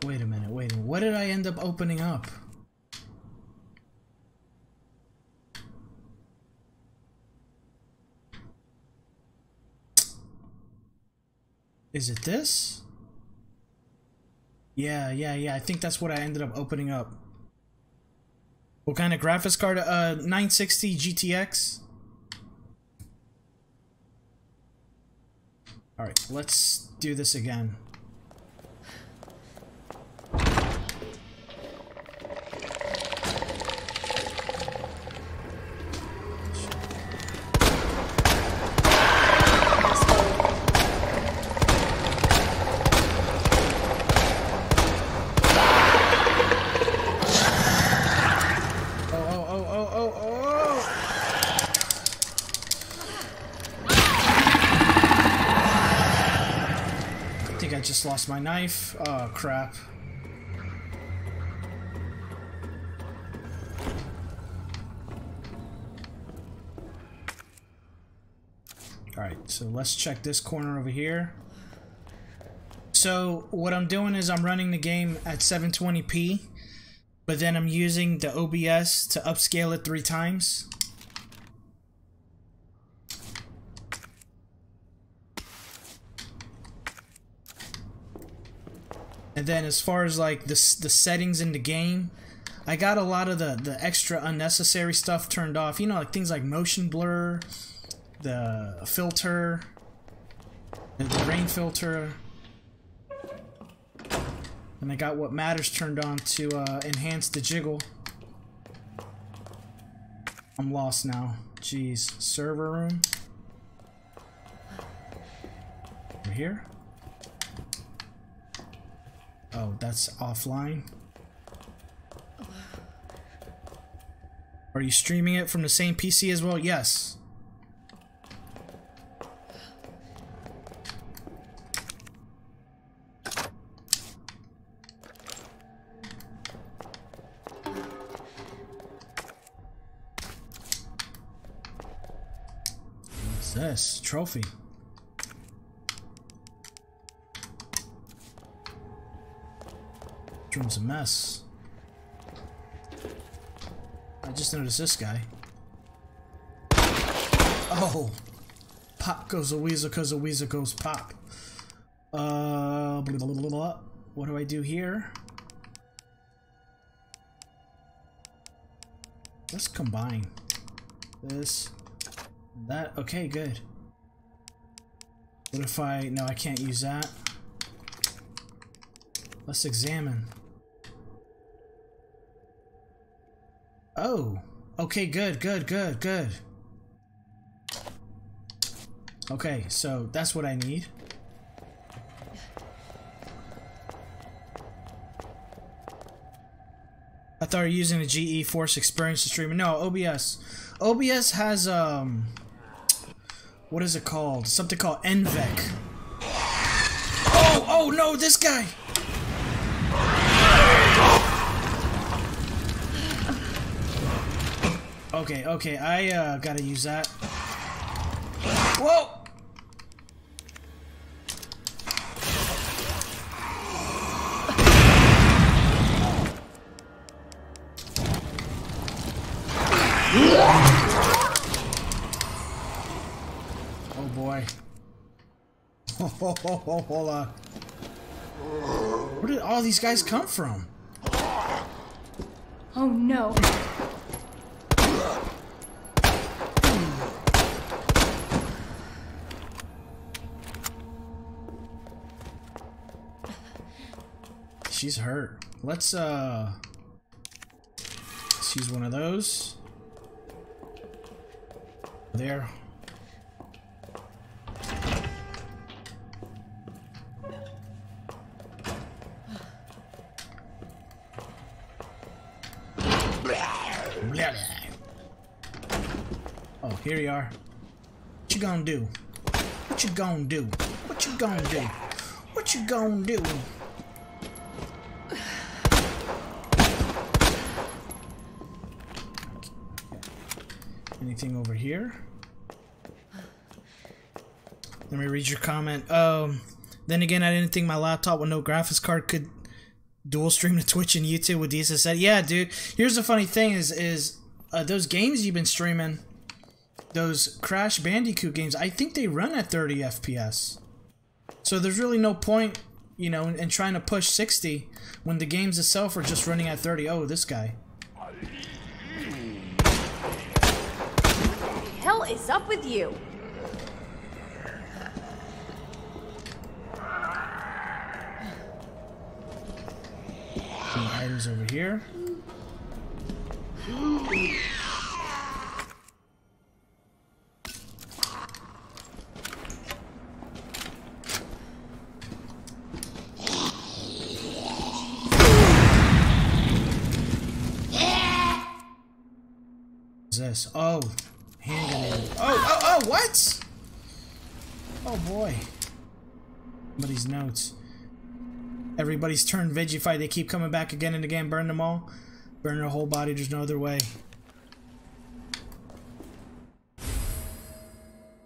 Wait a minute, wait a minute. What did I end up opening up? Is it this? Yeah, yeah, yeah. I think that's what I ended up opening up. What kind of graphics card? Uh, 960 GTX. Alright, let's do this again. Knife. Oh, crap. Alright, so let's check this corner over here. So, what I'm doing is I'm running the game at 720p, but then I'm using the OBS to upscale it three times. And then as far as like the, the settings in the game, I got a lot of the, the extra unnecessary stuff turned off. You know, like things like motion blur, the filter, the, rain filter. And I got what matters turned on to uh, enhance the jiggle. I'm lost now. Jeez. Server room. Over here. Oh, that's offline. Are you streaming it from the same PC as well? Yes. What's? Trophy. Room's a mess. I just noticed this guy. Oh! Pop goes a weasel cause a weasel goes pop. Uh, blah, blah, blah, blah. What do I do here? Let's combine this, that. Okay, good. What if I, no, I can't use that. Let's examine. Oh, okay, good, good, good, good. Okay, so that's what I need. I thought you were using a GeForce Experience to stream. No, OBS. OBS has, um, what is it called? Something called NVENC. Oh, oh no, this guy! Okay, okay, I uh, gotta use that. Whoa! Oh boy. (laughs) Hold on. Where did all these guys come from? Oh no. She's hurt. Let's, uh... Let's use one of those. There. Oh, here you are. What you gonna do? What you gonna do? What you gonna do? What you gonna do? Anything over here? Let me read your comment. Um, then again, I didn't think my laptop with no graphics card could dual stream to Twitch and YouTube with set. Yeah, dude. Here's the funny thing: is is uh, those games you've been streaming, those Crash Bandicoot games. I think they run at 30 FPS. So there's really no point, you know, in, in trying to push 60 when the games itself are just running at 30. Oh, this guy. hell is up with you? Some items over here. Oh, hand grenade. Oh, oh, oh, what? Oh boy. Somebody's notes. Everybody's turned vegified. They keep coming back again and again. Burn them all. Burn their whole body. There's no other way.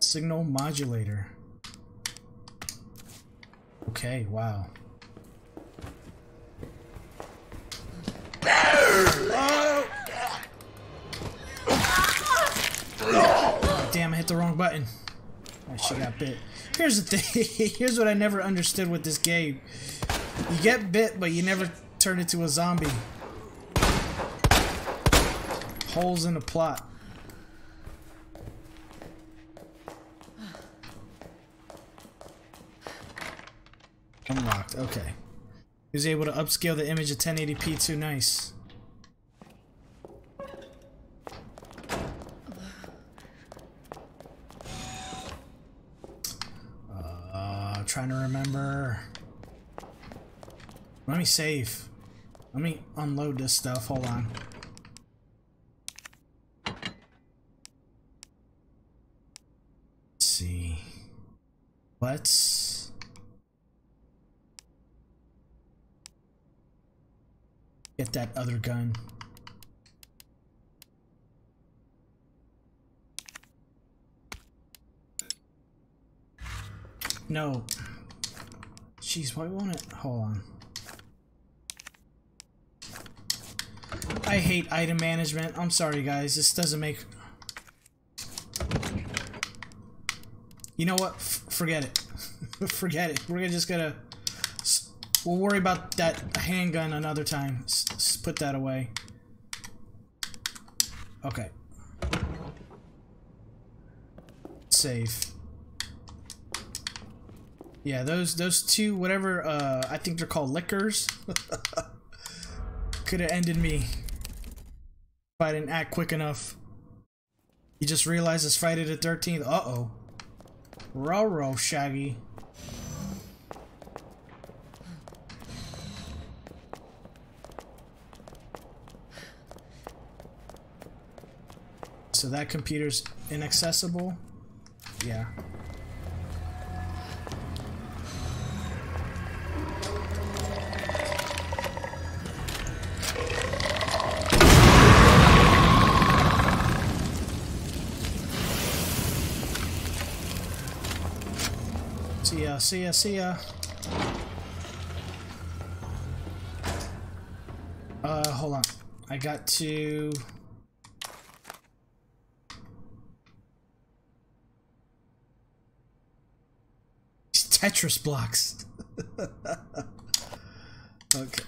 Signal modulator. Okay, wow. Damn, I hit the wrong button. Oh, I should got bit. Here's the thing. (laughs) Here's what I never understood with this game. You get bit, but you never turn into a zombie. Holes in the plot. (sighs) Unlocked. Okay. He was able to upscale the image to 1080p too nice. Trying to remember. Let me save. Let me unload this stuff. Hold on. Let's see. Let's get that other gun. No. Jeez, why won't it? Hold on. I hate item management. I'm sorry, guys. This doesn't make... You know what? F forget it. (laughs) forget it. We're just gonna... We'll worry about that handgun another time. S put that away. Okay. Save. Yeah, those those two, whatever, uh, I think they're called lickers. (laughs) Could have ended me. If I didn't act quick enough. You just realized it's Friday the 13th. Uh-oh. Row Shaggy. So that computer's inaccessible? Yeah. See ya, see ya. Uh, hold on. I got to... Tetris blocks. (laughs) okay.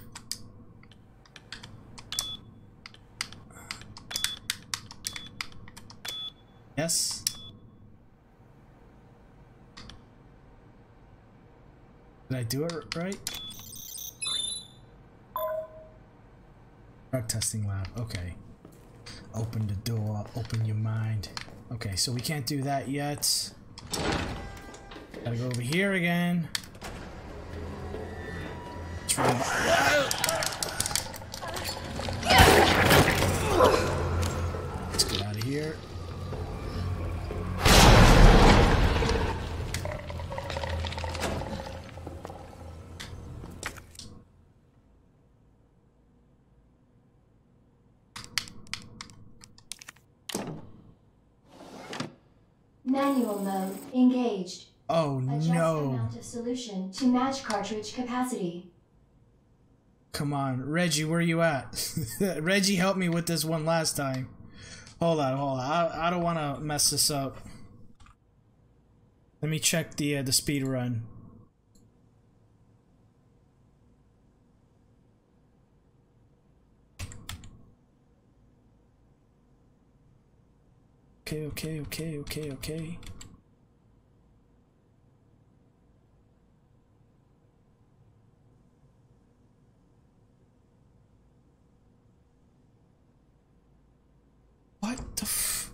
Yes. Did I do it right? Drug testing lab. Okay. Open the door. Open your mind. Okay, so we can't do that yet. Gotta go over here again. Let's Manual mode engaged. Oh Adjust no. amount of solution to match cartridge capacity. Come on, Reggie, where you at? (laughs) Reggie helped me with this one last time. Hold on, hold on. I, I don't want to mess this up. Let me check the uh, the speed run. Okay, okay, okay, okay, okay. What the f-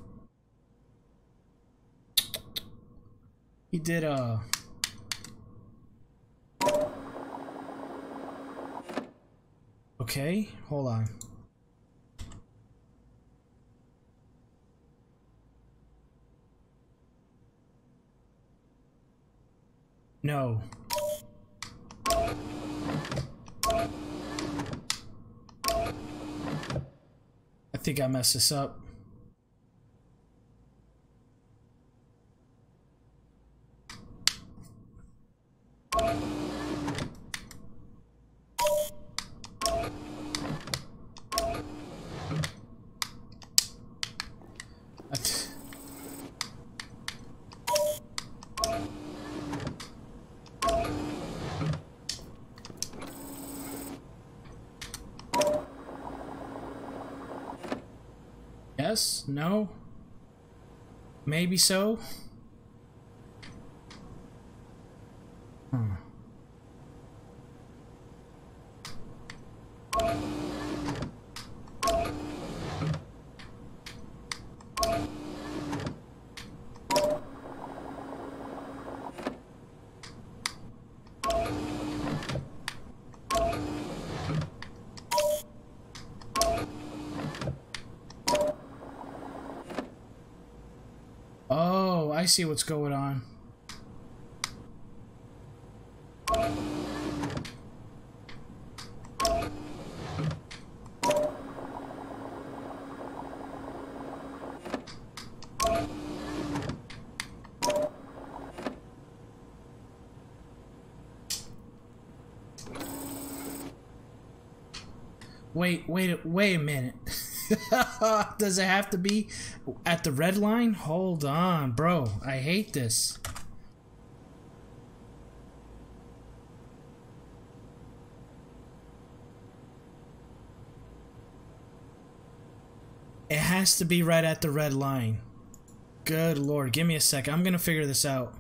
He did uh Okay, hold on. No. I think I messed this up. Maybe so? Hmm. Oh, I see what's going on. Wait, wait, wait a minute. (laughs) Does it have to be at the red line? Hold on, bro. I hate this. It has to be right at the red line. Good lord, give me a sec. I'm gonna figure this out.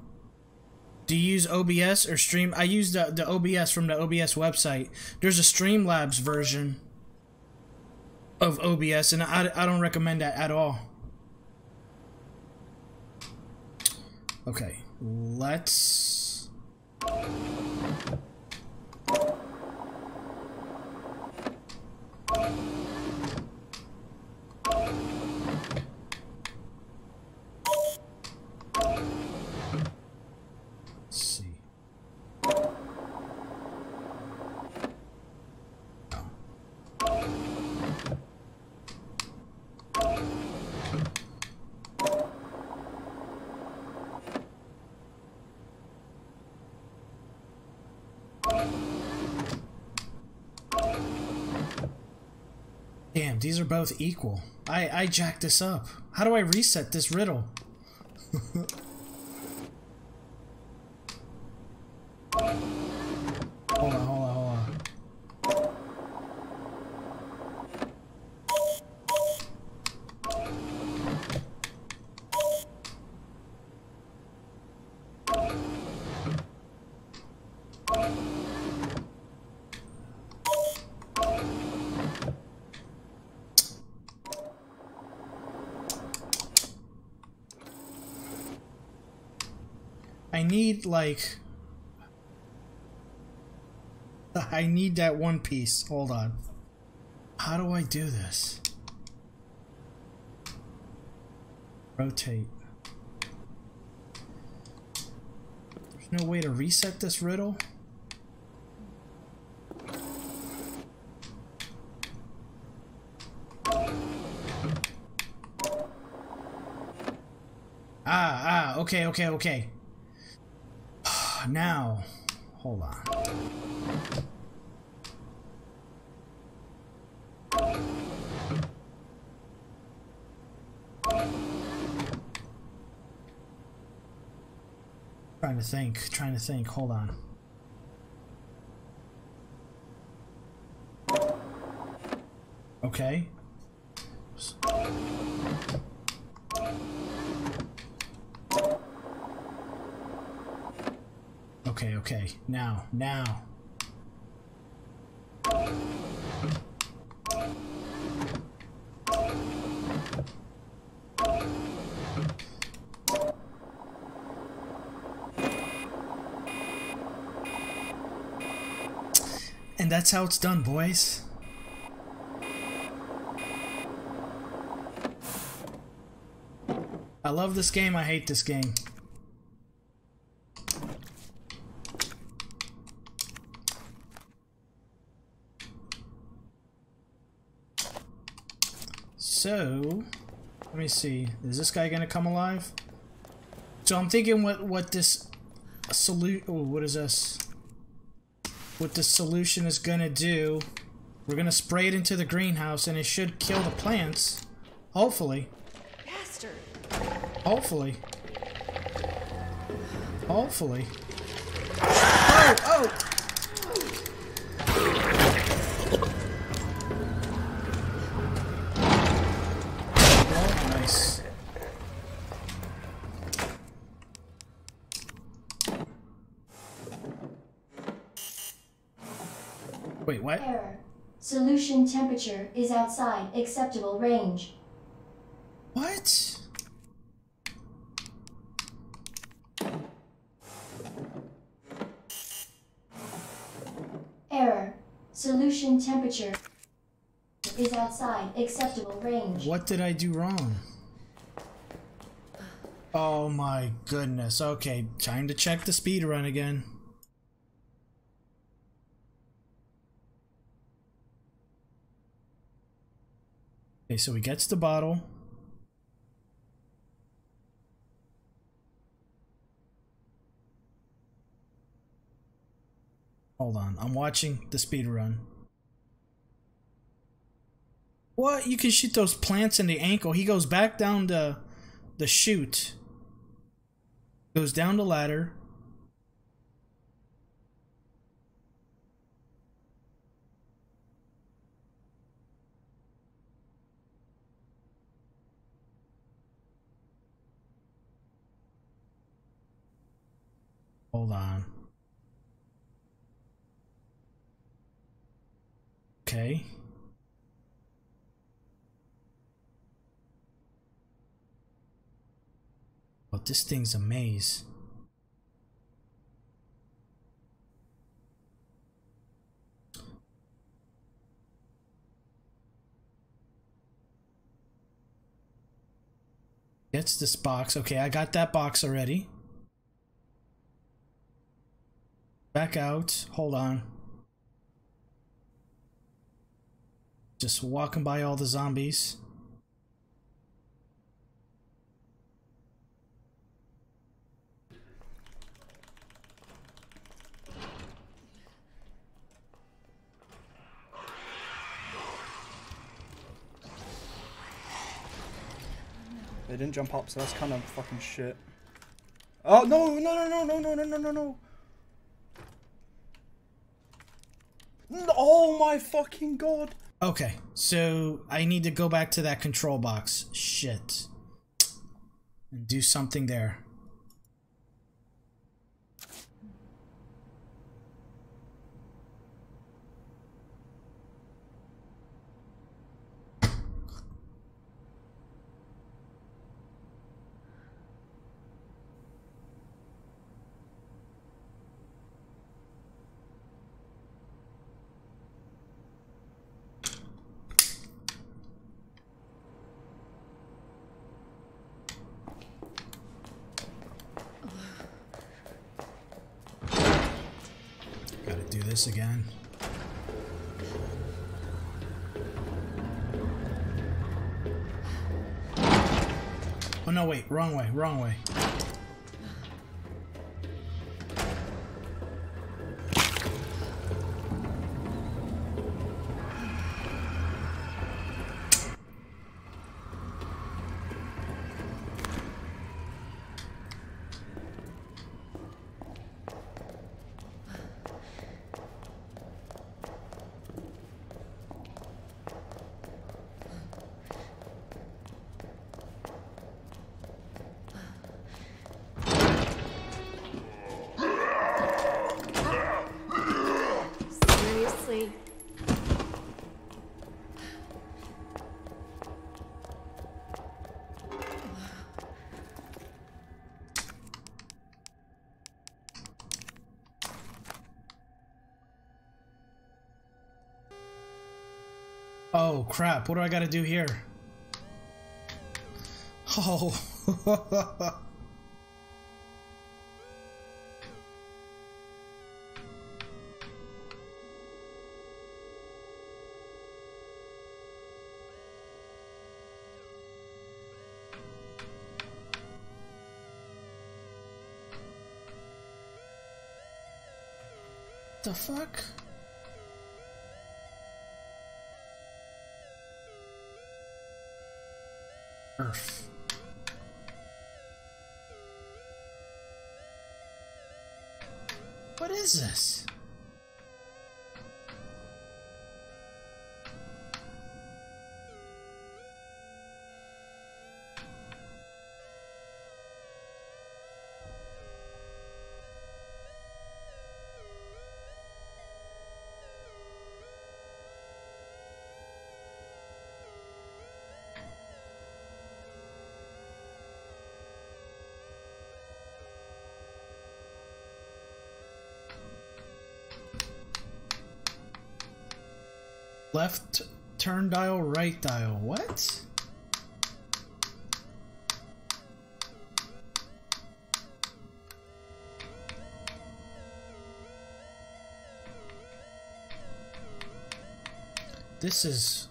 Do you use OBS or Stream? I use the, the OBS from the OBS website. There's a Streamlabs version of OBS, and I, I don't recommend that at all. Okay, let's see. Damn, these are both equal. I, I jacked this up. How do I reset this riddle? (laughs) hold on, hold on, hold on. I need like I need that one piece. Hold on. How do I do this? Rotate. There's no way to reset this riddle? Ah, ah, okay, okay, okay. Now, hold on. Trying to think, trying to think, hold on. Okay. Okay. Now, now. And that's how it's done, boys. I love this game, I hate this game. So, let me see. Is this guy gonna come alive? So I'm thinking what what this salute. Oh, what is this? What this solution is gonna do? We're gonna spray it into the greenhouse, and it should kill the plants. Hopefully. Bastard. Hopefully. Hopefully. Oh, oh! What? Error. Solution temperature is outside acceptable range. What? Error. Solution temperature is outside acceptable range. What did I do wrong? Oh my goodness. Okay, time to check the speed run again. Okay, so he gets the bottle. Hold on, I'm watching the speed run. What? You can shoot those plants in the ankle. He goes back down the the chute. Goes down the ladder. Hold on. Okay. But this thing's a maze. It's this box. Okay, I got that box already. Back out. Hold on. Just walking by all the zombies. They didn't jump up, so that's kind of fucking shit. Oh no no no no no no no no no no! No, Oh my fucking god! Okay, so I need to go back to that control box. Shit. And do something there. Gotta do this again. Oh no, wait, wrong way, wrong way. crap, what do I gotta do here? Oh. (laughs) the fuck? What Left turn dial, right dial. What? This is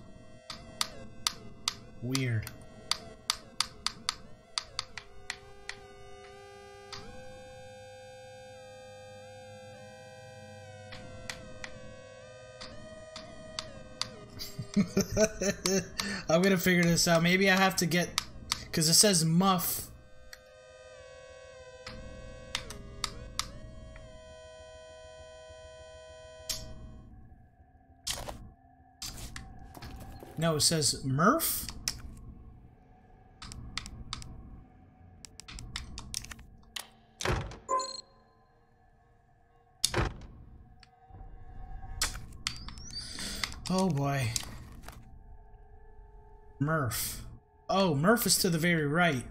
weird. (laughs) I'm gonna figure this out. Maybe I have to get, cause it says muff. No, it says Murph. Oh boy. Murph. Oh, Murph is to the very right.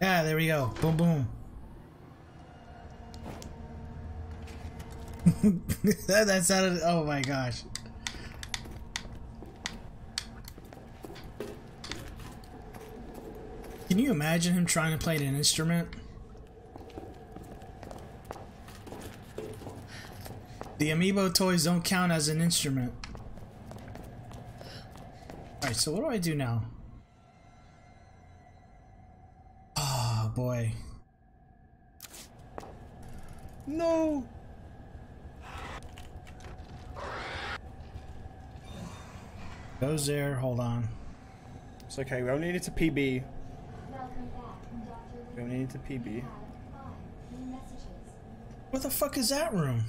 Yeah, there we go. Boom, boom. (laughs) that, sounded. Oh my gosh. Can you imagine him trying to play an instrument? The amiibo toys don't count as an instrument. Alright, so what do I do now? Oh boy. No! Goes there, hold on. It's okay, we only need to PB. Welcome back, Dr. We need to PB. What the fuck is that room?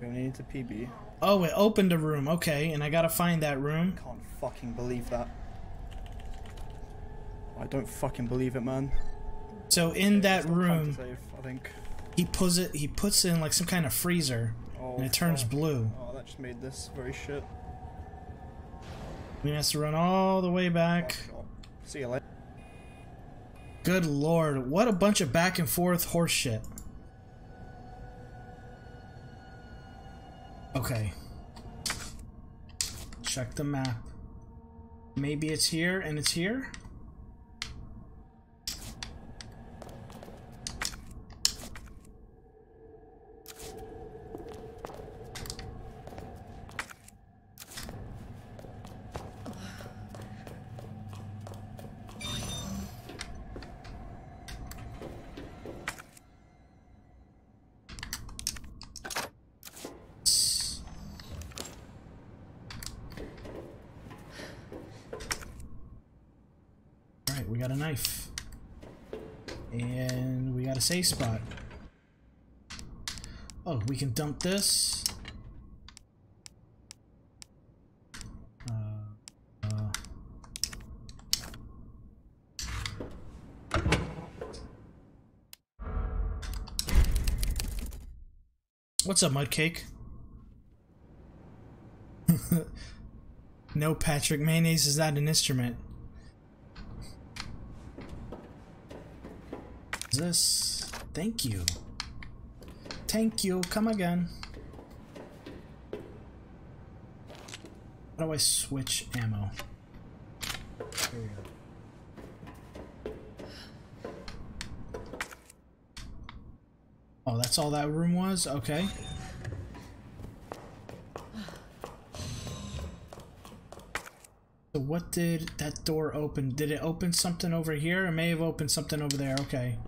We need to PB. Oh, it opened a room. Okay, and I gotta find that room. I can't fucking believe that. I don't fucking believe it, man. So in that Still time to room, save, I think. he puts it. He puts it in like some kind of freezer, Oh, and it turns fuck. blue. Oh, that just made this very shit. We has to run all the way back. Oh, see you later. Good lord, what a bunch of back and forth horseshit. Okay. Check the map. Maybe it's here and it's here? Alright, we got a knife. And we got a safe spot. Oh, we can dump this. What's up, Mudcake? (laughs) no, Patrick, mayonnaise is not an instrument. Is this? Thank you. Thank you. Come again. How do I switch ammo? We go. Oh, that's all that room was? Okay. So what did that door open? Did it open something over here? It may have opened something over there. Okay.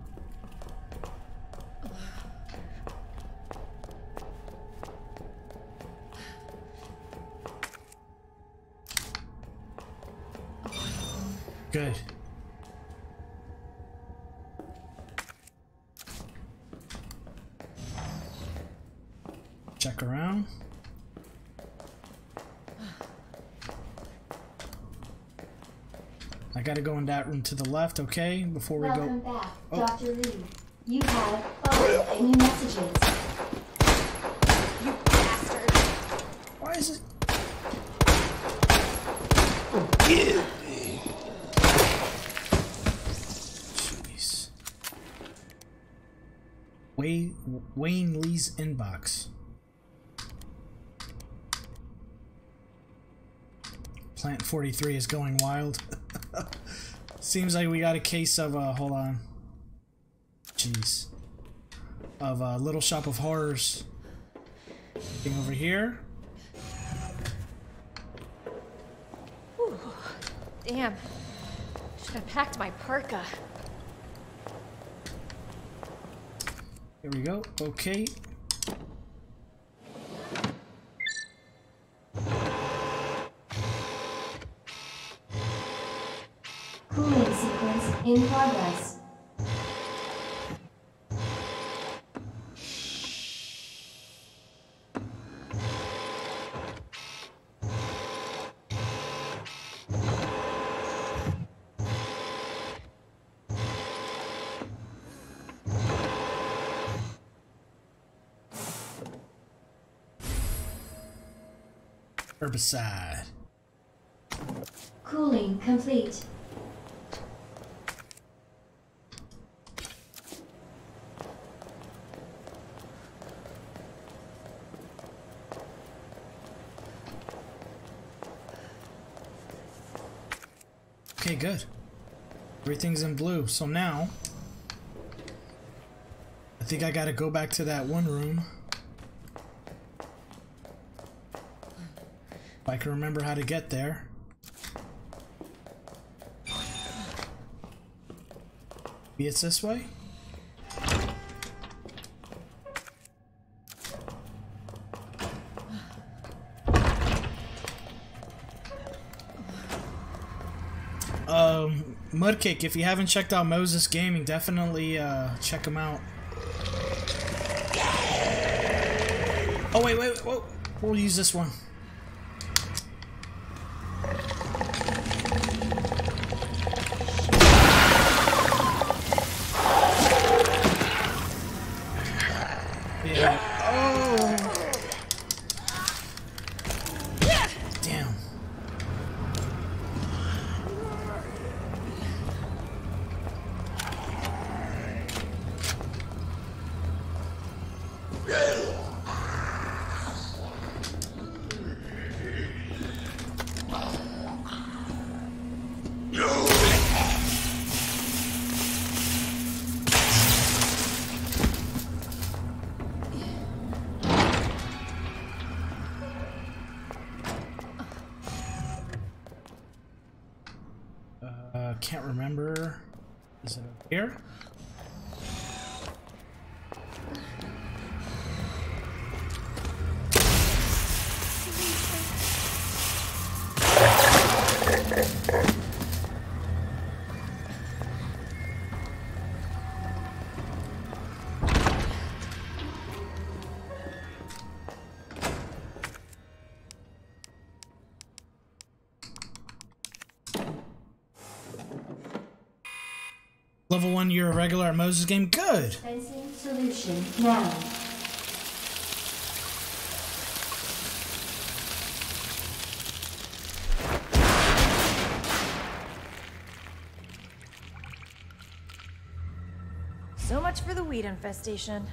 Gotta go in that room to the left, okay? Before we Welcome go. back, Oh. Dr. Lee. You have five new messages. You bastard. Why is it? Jeez. Wayne, Wayne Lee's inbox. Plant 43 is going wild. (laughs) Seems like we got a case of, uh, hold on. Jeez. Of, uh, Little Shop of Horrors. Thing over here. Damn. Should have packed my parka. Here we go. Okay. Cooling sequence in progress. Herbicide. Cooling complete. Okay, good. Everything's in blue. So now, I think I gotta go back to that one room. If I can remember how to get there. Maybe it's this way? Um, Mudkick, if you haven't checked out Moses Gaming, definitely uh, check him out. Oh, wait, wait, wait, whoa. We'll use this one. Level 1, you're a regular at Moses game? Good! Sensing solution now. So much for the weed infestation.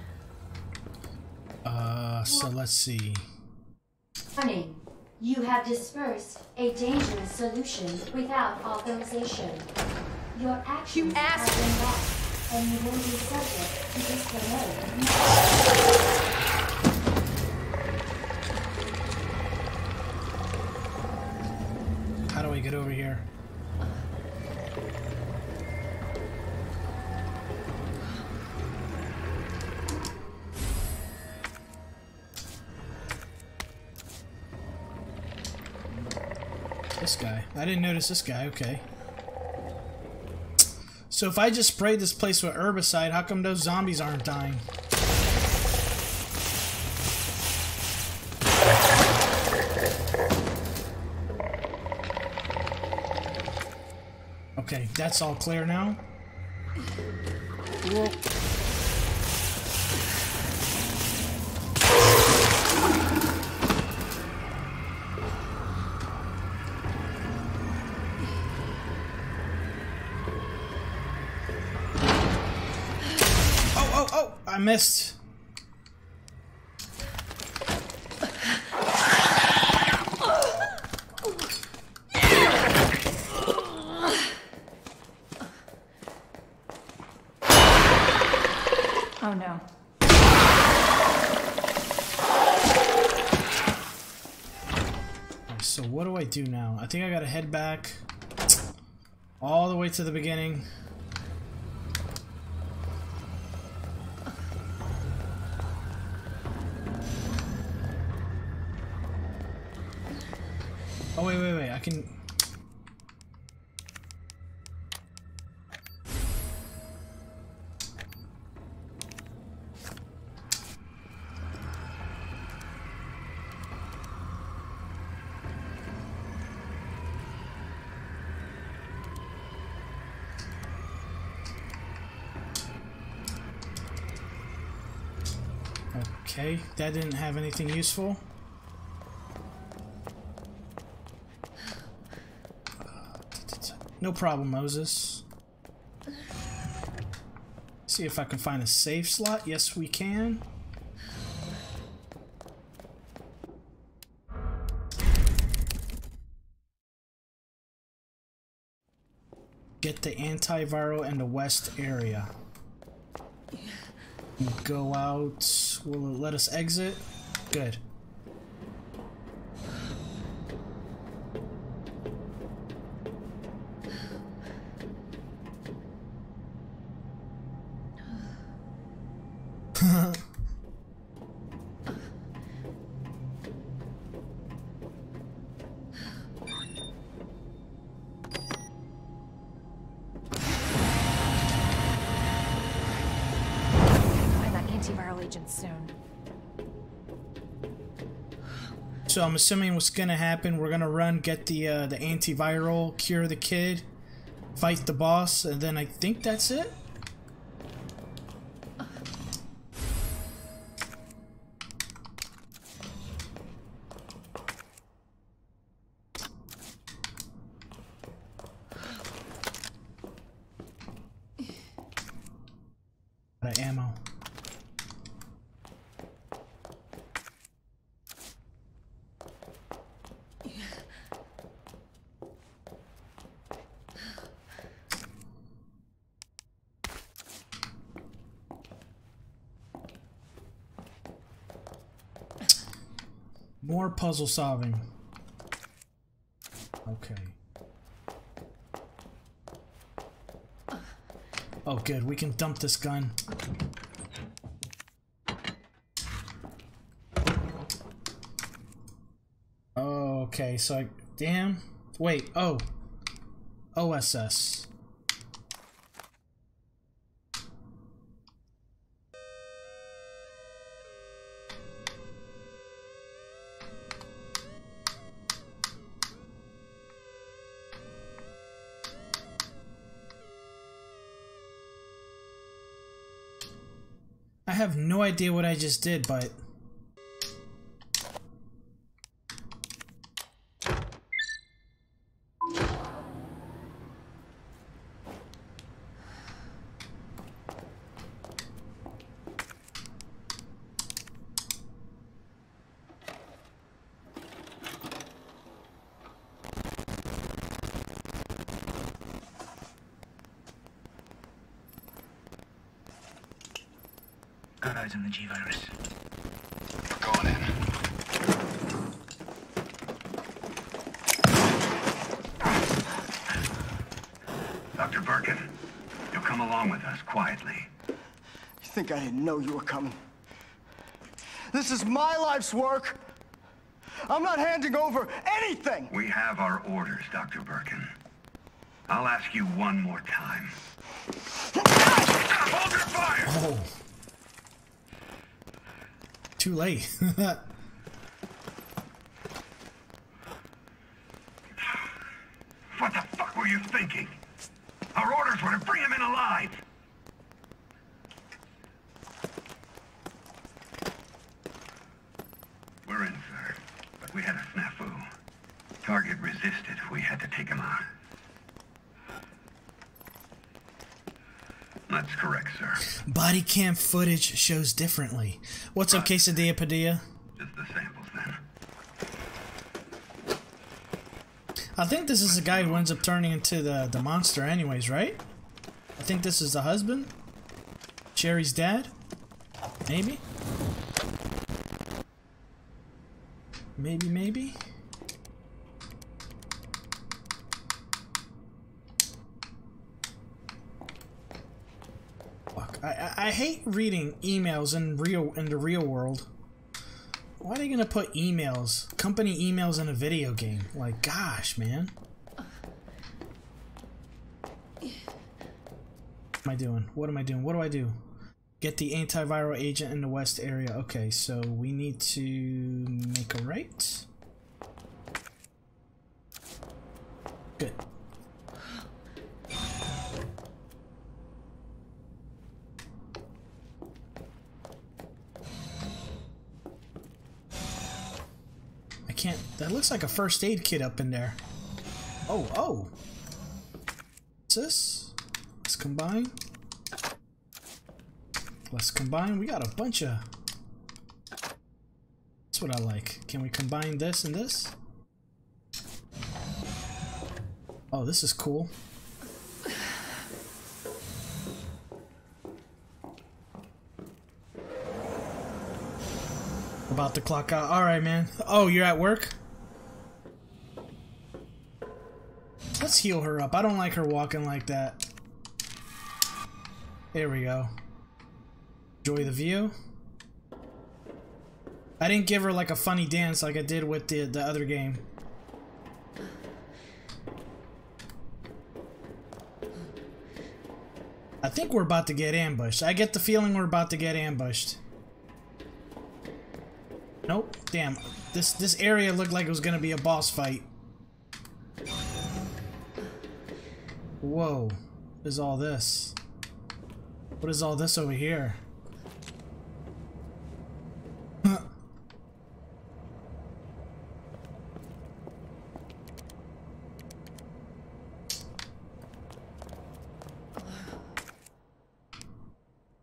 Uh, so let's see. Warning. You have dispersed a dangerous solution without authorization. Your actions have been lost. and you will be subject to this delay. How do I get over here? This guy. I didn't notice this guy. Okay. So if I just sprayed this place with herbicide, how come those zombies aren't dying? Okay, that's all clear now. Cool. Missed. Oh no. So what do I do now? I think I gotta head back all the way to the beginning. Okay, that didn't have anything useful. No problem, Moses. See if I can find a safe slot. Yes, we can. Get the antiviral in the west area. Go out. Will let us exit? Good. Assuming what's gonna happen, we're gonna run, get the uh, the antiviral, cure the kid, fight the boss, and then I think that's it. Out of ammo. More puzzle solving. Okay. Oh, good. We can dump this gun. Okay. So I. Damn. Wait. Oh. OSS. Have no idea what I just did, but. Think I didn't know you were coming? This is my life's work. I'm not handing over anything. We have our orders, Dr. Birkin. I'll ask you one more time. Hold your fire! Oh. Too late. (laughs) What the fuck were you thinking? Our orders were to bring him in alive. We're in, sir. But we had a snafu. Target resisted. We had to take him out. That's correct, sir. Body cam footage shows differently. What's up, Quesadilla Padilla? Just the samples, then. I think this is the guy who ends up turning into the, the monster anyways, right? I think this is the husband? Sherry's dad? Maybe? Maybe, maybe? Fuck, I, I, I hate reading emails in real in the real world. Why are they gonna put emails, company emails in a video game? Like, gosh, man. What am I doing? What am I doing? What do I do? Get the antiviral agent in the west area. Okay, so we need to make a right. Good. I can't. That looks like a first aid kit up in there. Oh, oh. What's this? Let's combine. Let's combine. We got a bunch of. That's what I like. Can we combine this and this? Oh, this is cool. About to clock out. Alright, man. Oh, you're at work? Let's heal her up. I don't like her walking like that. There we go. Enjoy the view. I didn't give her like a funny dance like I did with the, the other game. I think we're about to get ambushed. I get the feeling we're about to get ambushed. Nope. Damn. This this area looked like it was gonna be a boss fight. Whoa. What is all this? What is all this over here?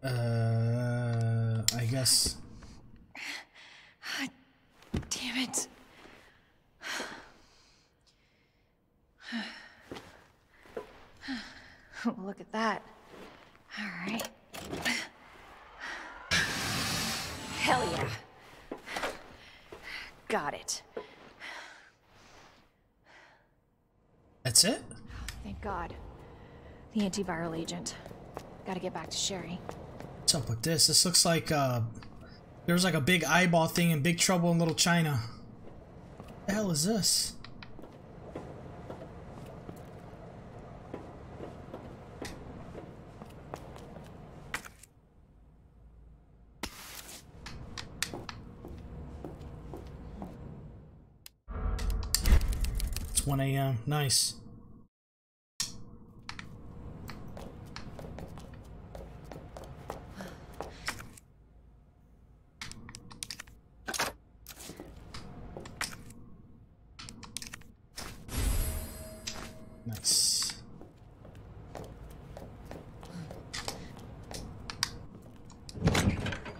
uh, I guess. Damn it. Look at that. All right. Hell yeah. Got it. That's it? Thank God. The antiviral agent. Gotta get back to Sherry. What's up with this? This looks like uh there's like a big eyeball thing in Big Trouble in Little China. What the hell is this? It's 1 a.m. Nice.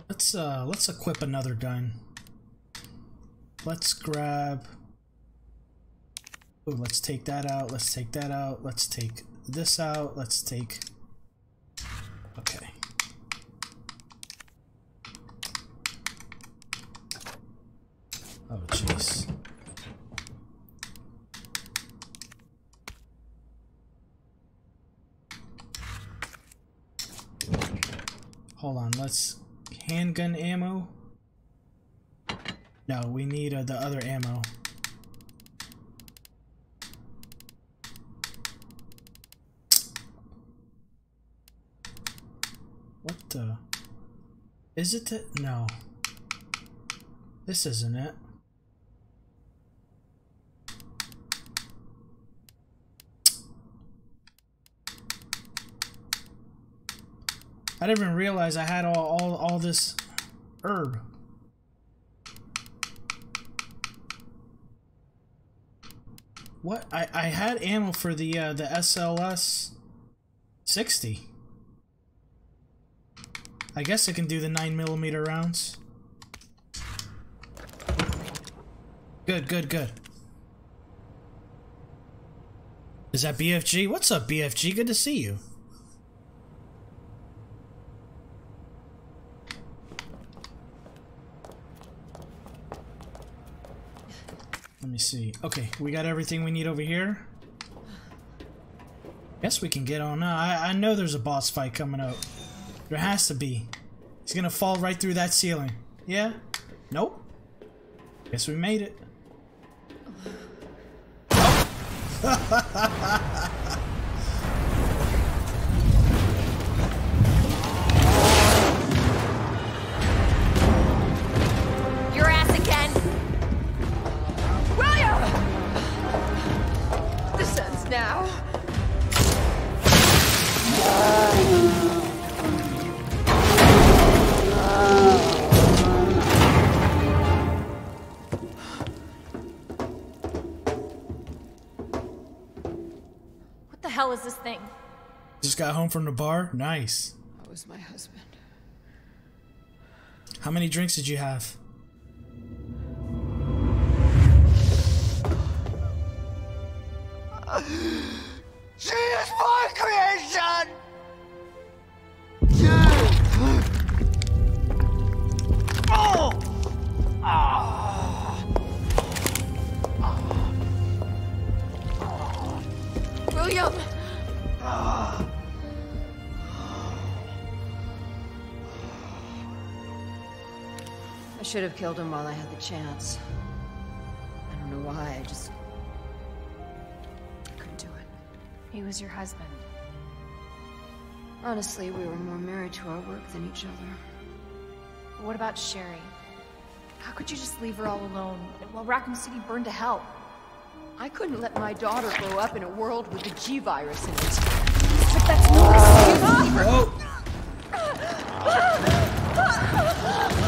Let's uh let's equip another gun. Let's grab Ooh, let's take that out. Let's take that out. Let's take this out. Let's take Okay. hold on. Let's handgun ammo. No, we need uh, the other ammo. What the? Is it the? No. This isn't it. I didn't even realize I had all, all, all this herb. What? I, I had ammo for the uh, the SLS 60. I guess I can do the 9mm rounds. Good, good, good. Is that BFG? What's up, BFG? Good to see you. Let me see. Okay, we got everything we need over here. Guess we can get on now. I, I know there's a boss fight coming up. There has to be. He's gonna fall right through that ceiling. Yeah? Nope. Guess we made it. (laughs) (laughs) Just got home from the bar? Nice. That was my husband. How many drinks did you have? She is my creation! Should have killed him while I had the chance. I don't know why, I just couldn't do it. He was your husband. Honestly, we were more married to our work than each other. But what about Sherry? How could you just leave her all alone while Raccoon City burned to hell? I couldn't let my daughter grow up in a world with the G virus in it. But that's no excuse. Ouch. (laughs)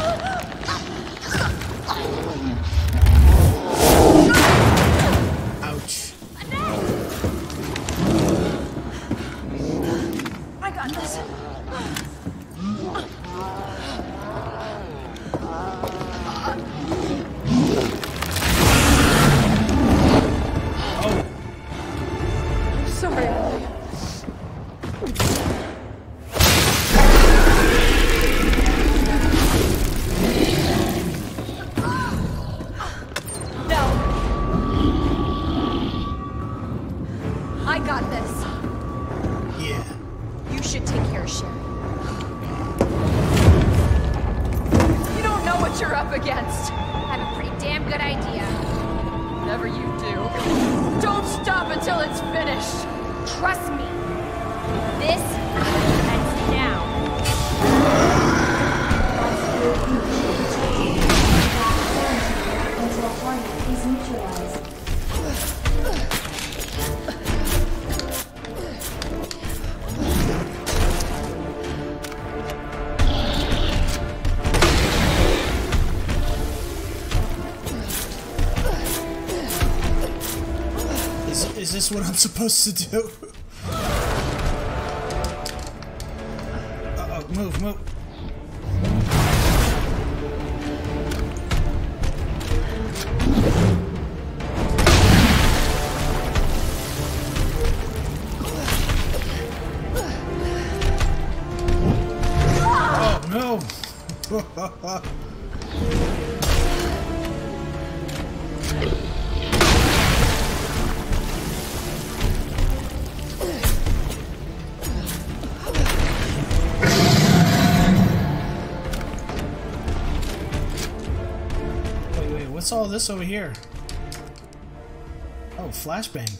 supposed to do? This over here? Oh, flashbang.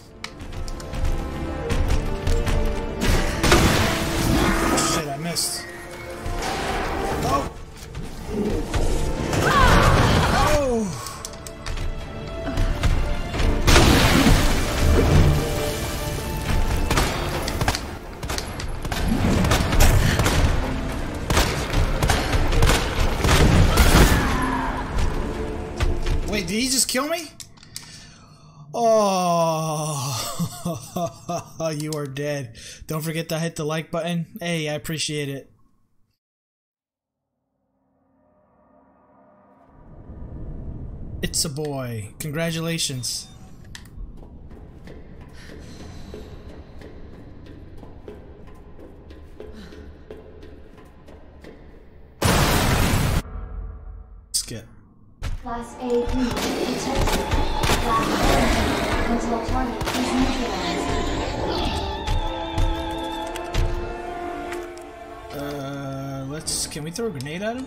You are dead. Don't forget to hit the like button. Hey, I appreciate it. It's a boy. Congratulations. Throw a grenade at him?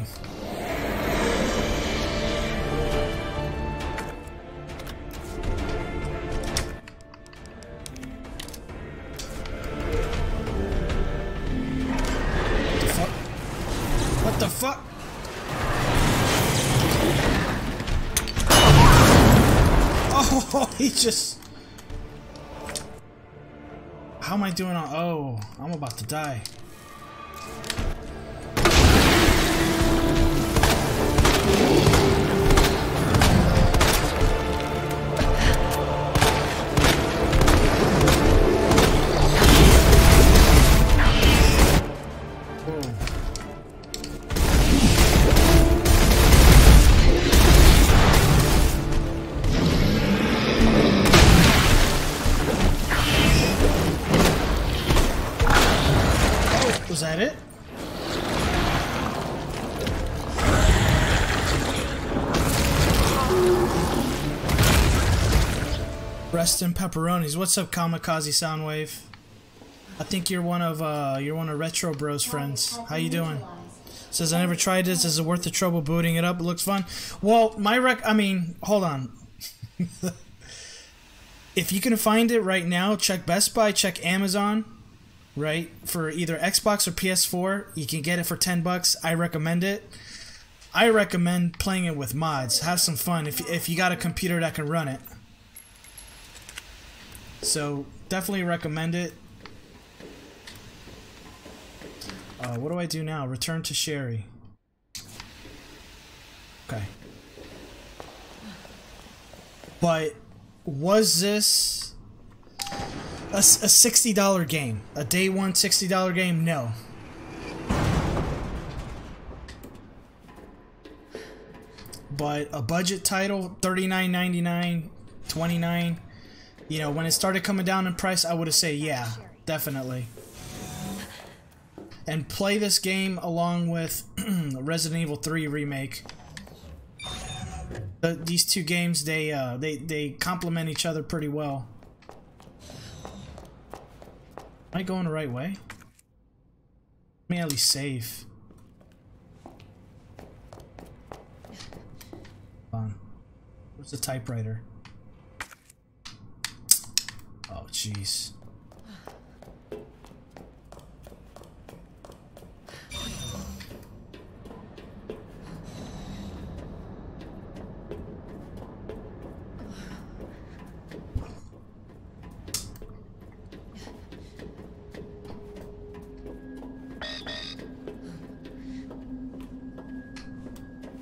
I doing on. Oh, I'm about to die. Rest in pepperonis. What's up, Kamikaze Soundwave? I think you're one of uh you're one of Retro Bros friends. How you doing? Says I never tried this. Is it worth the trouble booting it up? It looks fun. Well, my rec. I mean, hold on. (laughs) if you can find it right now, check Best Buy, check Amazon. Right for either Xbox or PS4, you can get it for ten bucks. I recommend it. I recommend playing it with mods. Have some fun if if you got a computer that can run it. So definitely recommend it. Uh, what do I do now? Return to Sherry. Okay. But was this a $60 game? A day one $60 game? No. But a budget title, $39.99, 29 You know, when it started coming down in price, I would have said, yeah, definitely. And play this game along with (clears throat) Resident Evil 3 remake. The, these two games, they uh, they they complement each other pretty well. Am I going the right way? Let me at least save. Hold on. Where's the typewriter? Oh, jeez.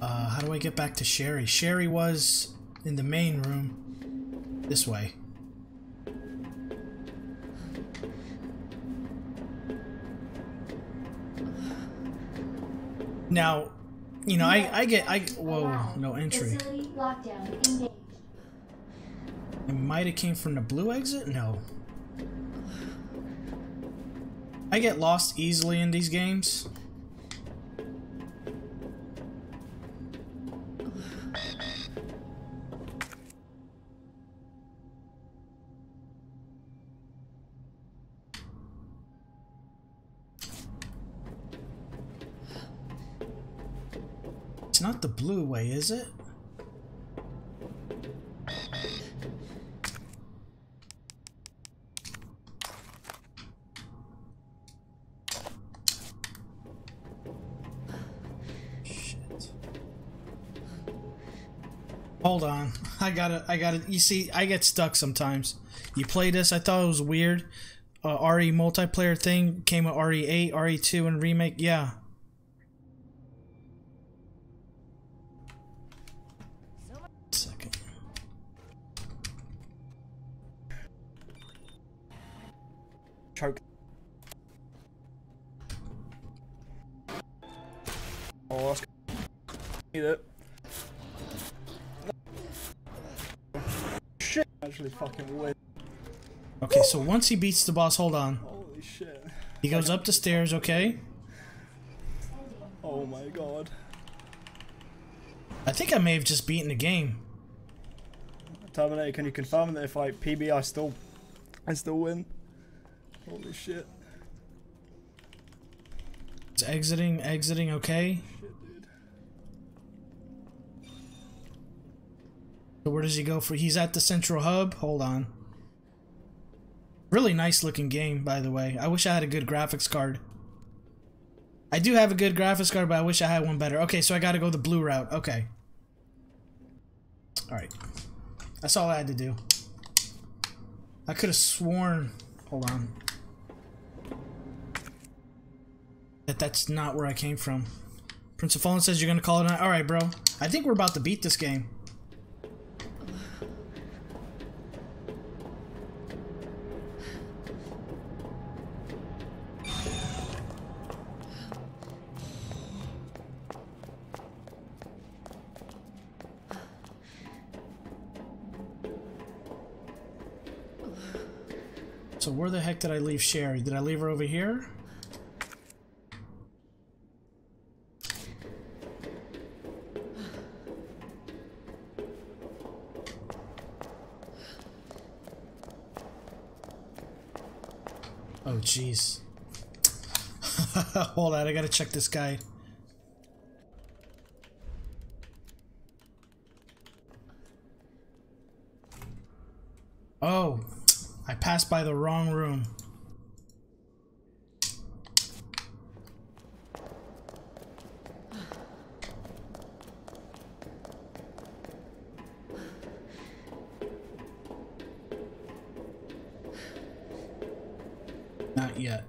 Uh, how do I get back to Sherry? Sherry was in the main room. This way. Now, you know, I, I get, I, whoa, no entry. It might have came from the blue exit? No. I get lost easily in these games. It's not the blue way, is it? Shit. Hold on. I gotta, I gotta, you see, I get stuck sometimes. You play this, I thought it was weird. Uh, RE multiplayer thing came with RE8, RE2, and Remake. Yeah. So once he beats the boss, hold on. Holy shit. He goes up the stairs, okay? Oh my god. I think I may have just beaten the game. Terminator, can you confirm that if I PB I still I still win? Holy shit. It's exiting, exiting, okay? So where does he go for? He's at the central hub. Hold on. Really nice looking game, by the way. I wish I had a good graphics card. I do have a good graphics card, but I wish I had one better. Okay, so I gotta go the blue route. Okay. Alright. That's all I had to do. I could have sworn... Hold on. That that's not where I came from. Prince of Fallen says you're gonna call it. Alright, bro. I think we're about to beat this game. Did I leave Sherry? Did I leave her over here? Oh jeez. (laughs) Hold on, I gotta check this guy. Oh, I passed by the wrong room. Not yet.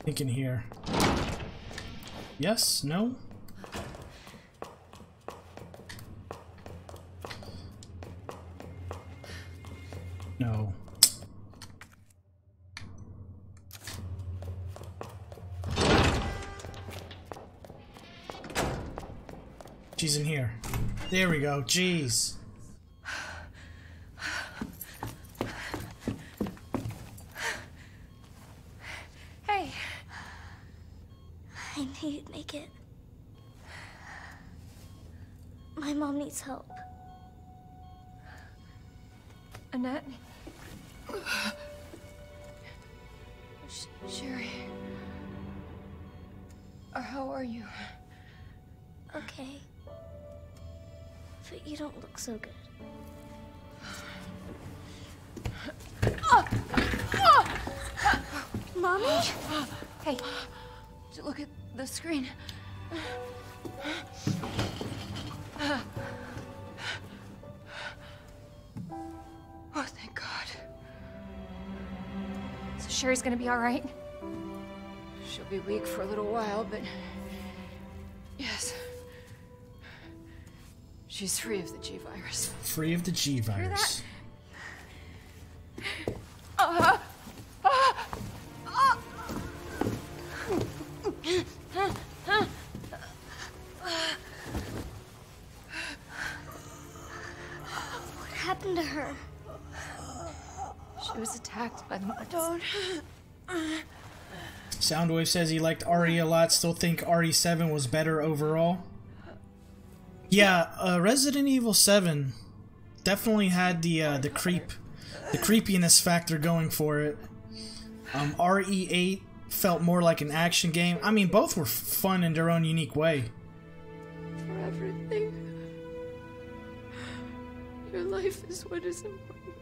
Think in here. Yes? No? No. There we go. Jeez. So good. Mommy? Hey, look at the screen. Oh, thank God. So Sherry's gonna be all right? She'll be weak for a little while, but yes. She's free of the G virus. Free of the G virus. Uh, What happened to her? She was attacked by the monsters. Don't. Soundwave says he liked RE a lot. Still think RE7 was better overall. Yeah, uh, Resident Evil 7 definitely had the uh, the creep, the creepiness factor going for it. Um, RE8 felt more like an action game. I mean, both were fun in their own unique way. For everything. Your life is what is important.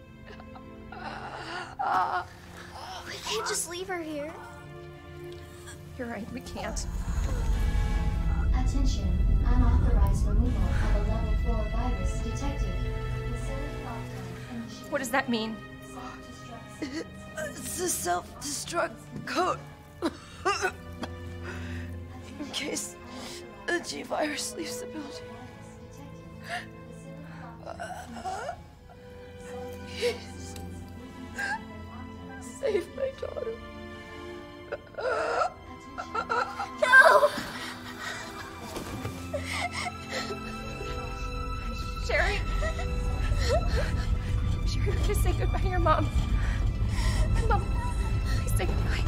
We can't just leave her here. You're right, we can't. Attention, unauthorized removal of a level 4 virus detected. What does that mean? Self-destruct It's a self destruct code. In case the G virus leaves the building. Save my daughter. No! Sherry? Sherry, say goodbye to your mom. Mom, please say goodbye.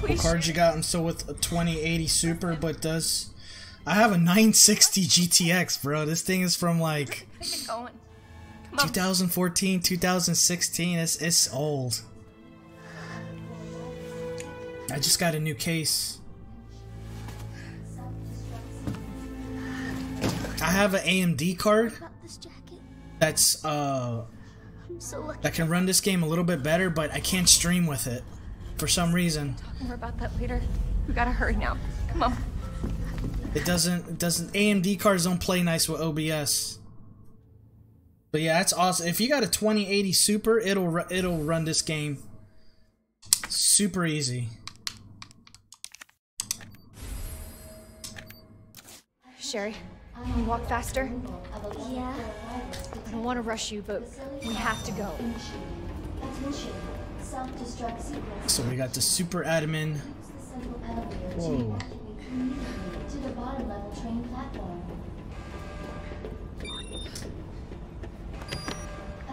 What Please. card you got? I'm still with a 2080 Super, but does I have a 960 GTX, bro? This thing is from like Get it going. 2014, 2016. It's it's old. I just got a new case. I have an AMD card Got this jacket. that's uh I'm so that can run this game a little bit better, but I can't stream with it for some reason. More about that later. We gotta hurry now. Come on. It doesn't it doesn't AMD cards don't play nice with OBS. But yeah, that's awesome. If you got a 2080 Super, it'll ru- it'll run this game super easy. Sherry, can you walk faster? Yeah. I don't want to rush you, but we have to go. Attention, self-destruct sequence. So we got the Super Admin. Use the central elevator to Whoa. evacuate immediately to the bottom level train platform.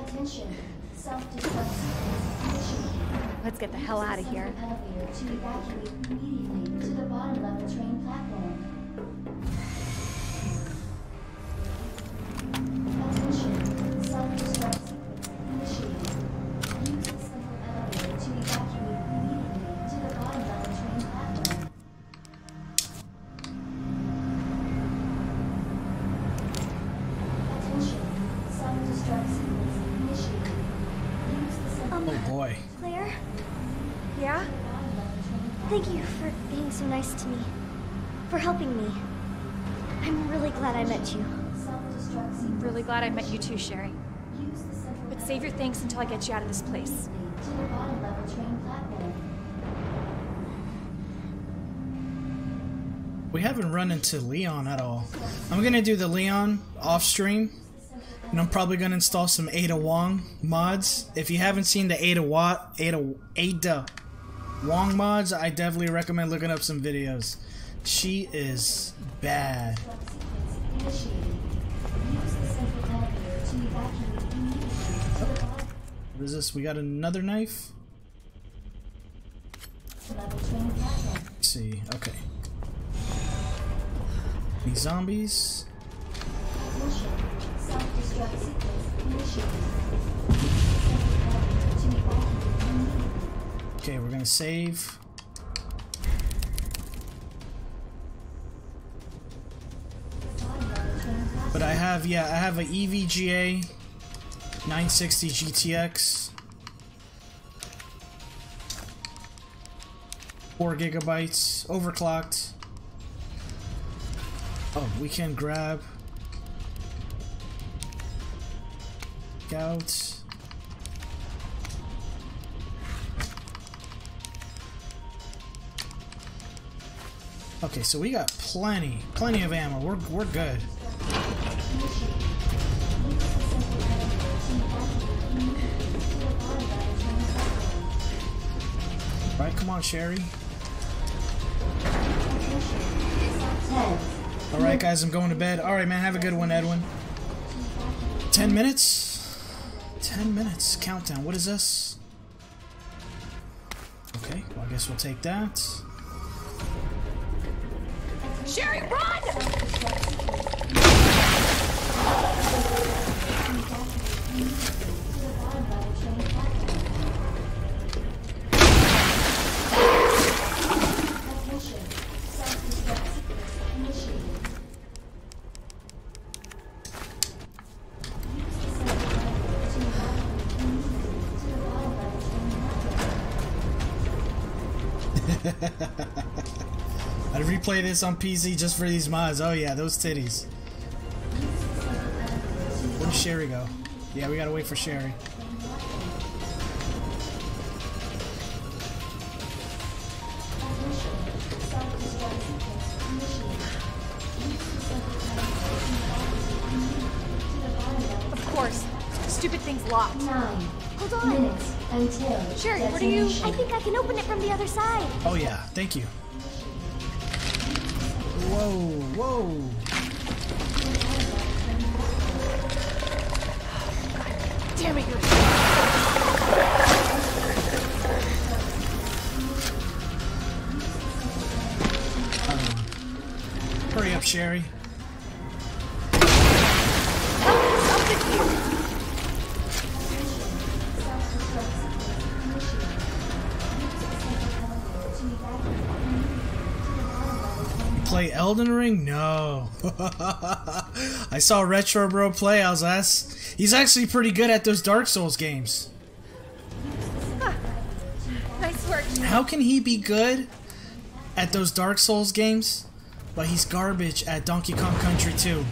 Attention, self-destruct sequence initiated. Let's get the hell out of here. Attention. Self-destructive. You Sherry. But save your thanks until I get you out of this place. We haven't run into Leon at all. I'm gonna do the Leon off stream, and I'm probably gonna install some Ada Wong mods. If you haven't seen the Ada Watt, Ada Ada Wong mods, I definitely recommend looking up some videos. She is bad. What is this? We got another knife. Let's see. Okay. These zombies. Okay, we're gonna save. But I have, yeah, I have a E EVGA 960 GTX. 4 gigabytes, overclocked. Oh, we can grab out. Okay, so we got plenty, plenty of ammo. We're we're good. Come on, Sherry. All right, guys, I'm going to bed. All right, man, have a good one, Edwin. Ten minutes. Ten minutes countdown. What is this? Okay, well, I guess we'll take that. This on PC just for these mods. Oh yeah, those titties. Where did Sherry go? Yeah, we gotta wait for Sherry. Of course. Stupid thing's locked. Nine Hold on. minutes until Sherry, what are you- I think I can open it from the other side. Oh yeah, thank you. Damn it. Hurry up, Sherry. Elden Ring? No. (laughs) I saw Retro Bro play. I was asked. He's actually pretty good at those Dark Souls games. Nice work. How can he be good at those Dark Souls games, but he's garbage at Donkey Kong Country 2?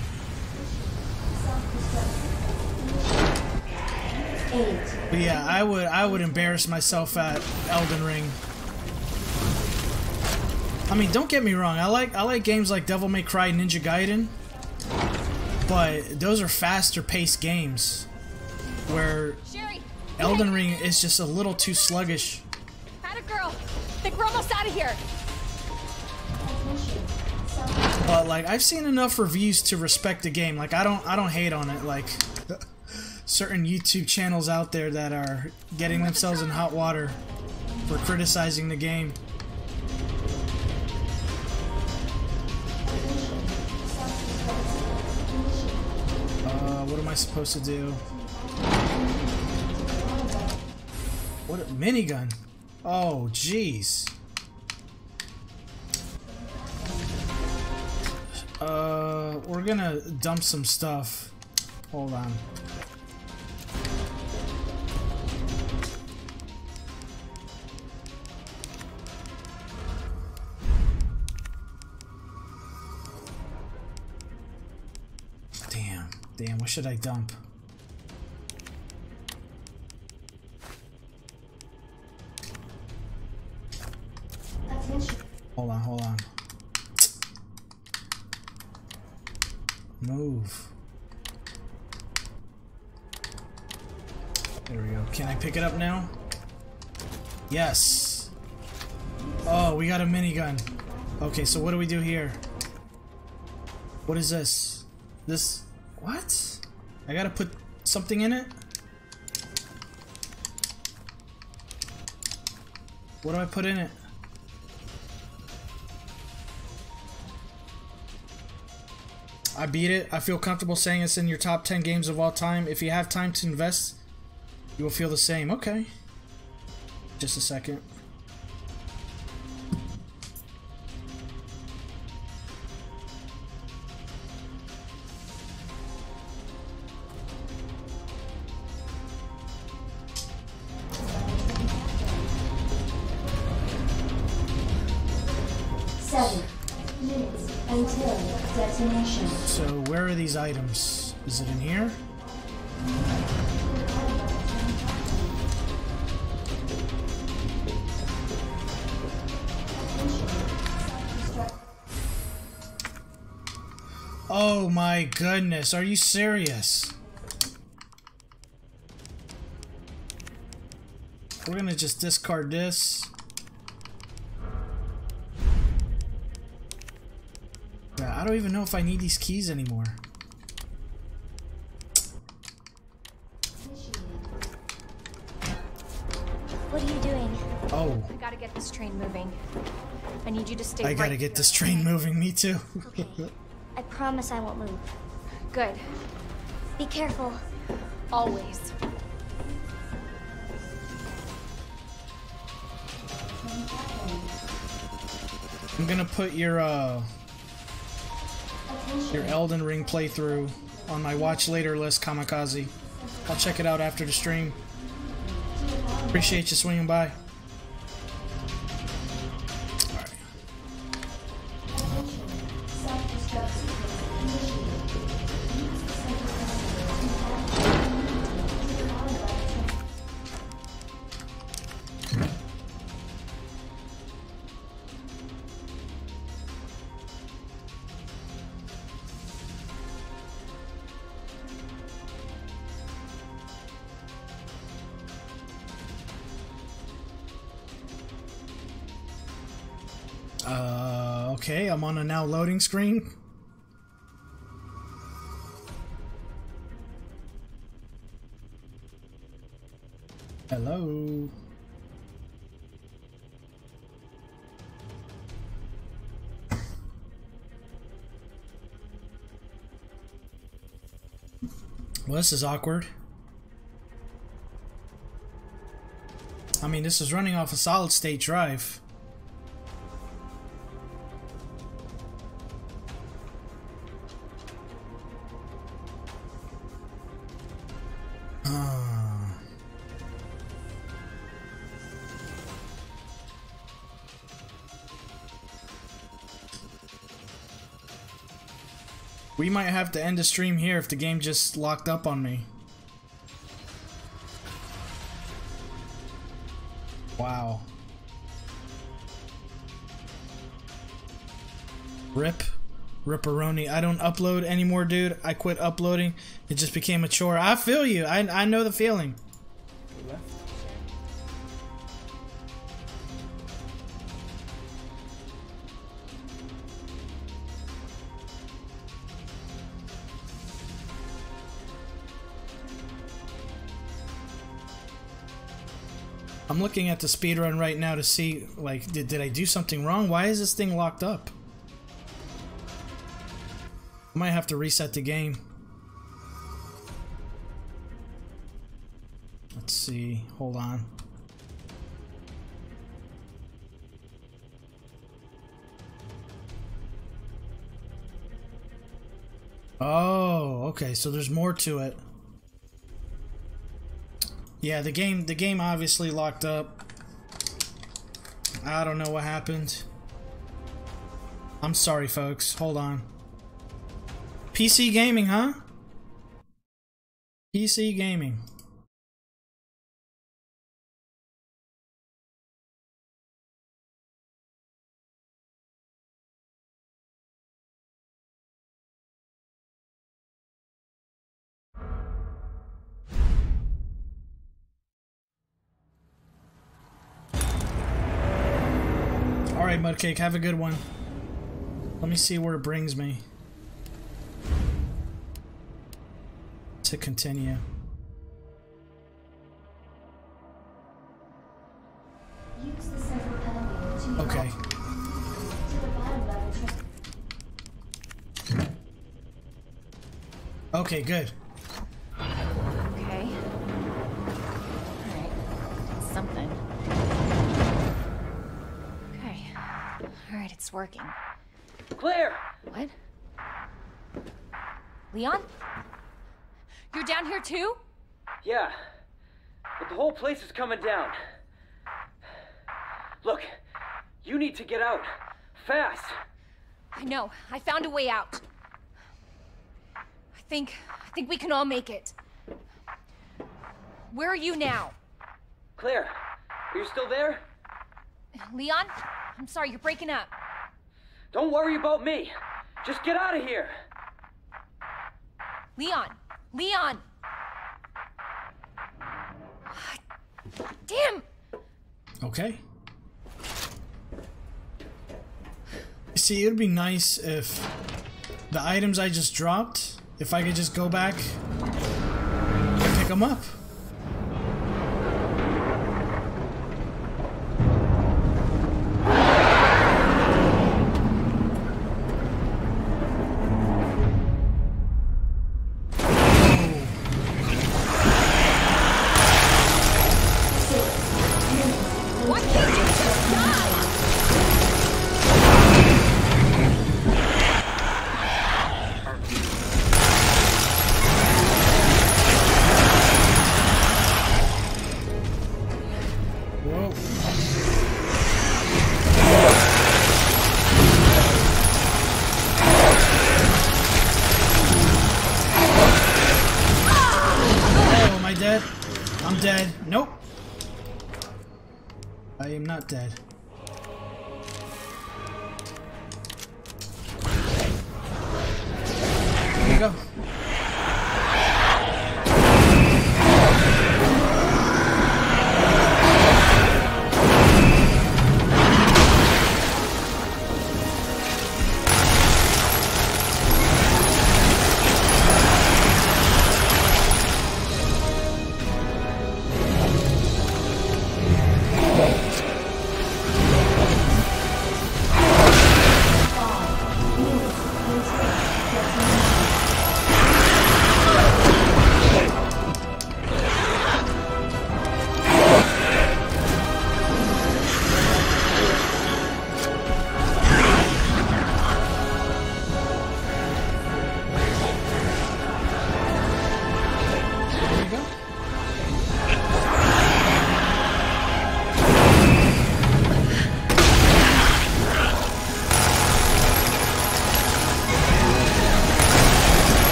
But yeah, I would I would embarrass myself at Elden Ring. I mean, don't get me wrong. I like I like games like Devil May Cry, Ninja Gaiden, but those are faster paced games where Elden Ring is just a little too sluggish. had a girl. Think we're almost out of here. But like I've seen enough reviews to respect the game. Like I don't I don't hate on it. Like certain YouTube channels out there that are getting themselves in hot water for criticizing the game. Supposed to do? What a minigun. Oh, jeez. Uh, we're gonna dump some stuff. Hold on. Damn, what should I dump? Hold on, hold on. Move. There we go. Can I pick it up now? Yes. Oh, we got a minigun. Okay, so what do we do here? What is this? This... What? I gotta put something in it? What do I put in it? I beat it. I feel comfortable saying it's in your top 10 games of all time. If you have time to invest, you will feel the same. Okay. Just a second. These items? Is it in here? Oh my goodness, are you serious? We're gonna just discard this. I don't even know if I need these keys anymore. This train moving. I need you to stay I right gotta get here, this train okay? moving, me too. I promise I won't move. Good. Be careful. Always. I'm gonna put your uh your Elden Ring playthrough on my watch later list, Kamikaze. I'll check it out after the stream. Appreciate you swinging by. Now loading screen. Hello. Well, this is awkward. I mean, this is running off a solid state drive. Might have to end the stream here if the game just locked up on me. Wow. Rip. Ripperoni. I don't upload anymore, dude. I quit uploading. It just became a chore. I feel you. I, I know the feeling. I'm looking at the speedrun right now to see, like, did, did I do something wrong? Why is this thing locked up? I might have to reset the game. Let's see. Hold on. Oh, okay. So there's more to it. Yeah, the game the game obviously locked up. I don't know what happened. I'm sorry, folks. Hold on. PC gaming, huh? PC gaming. Mudcake, have a good one. Let me see where it brings me. To continue. Use the central elevator to the Okay. to the bottom level. Tra- Okay, good. It's working. Claire! What? Leon? You're down here too? Yeah. But the whole place is coming down. Look, you need to get out. Fast! I know. I found a way out. I think. I think we can all make it. Where are you now? Claire, are you still there? Leon? I'm sorry, you're breaking up. Don't worry about me. Just get out of here. Leon! Leon! Damn! Okay. See, it would be nice if the items I just dropped, if I could just go back and pick them up.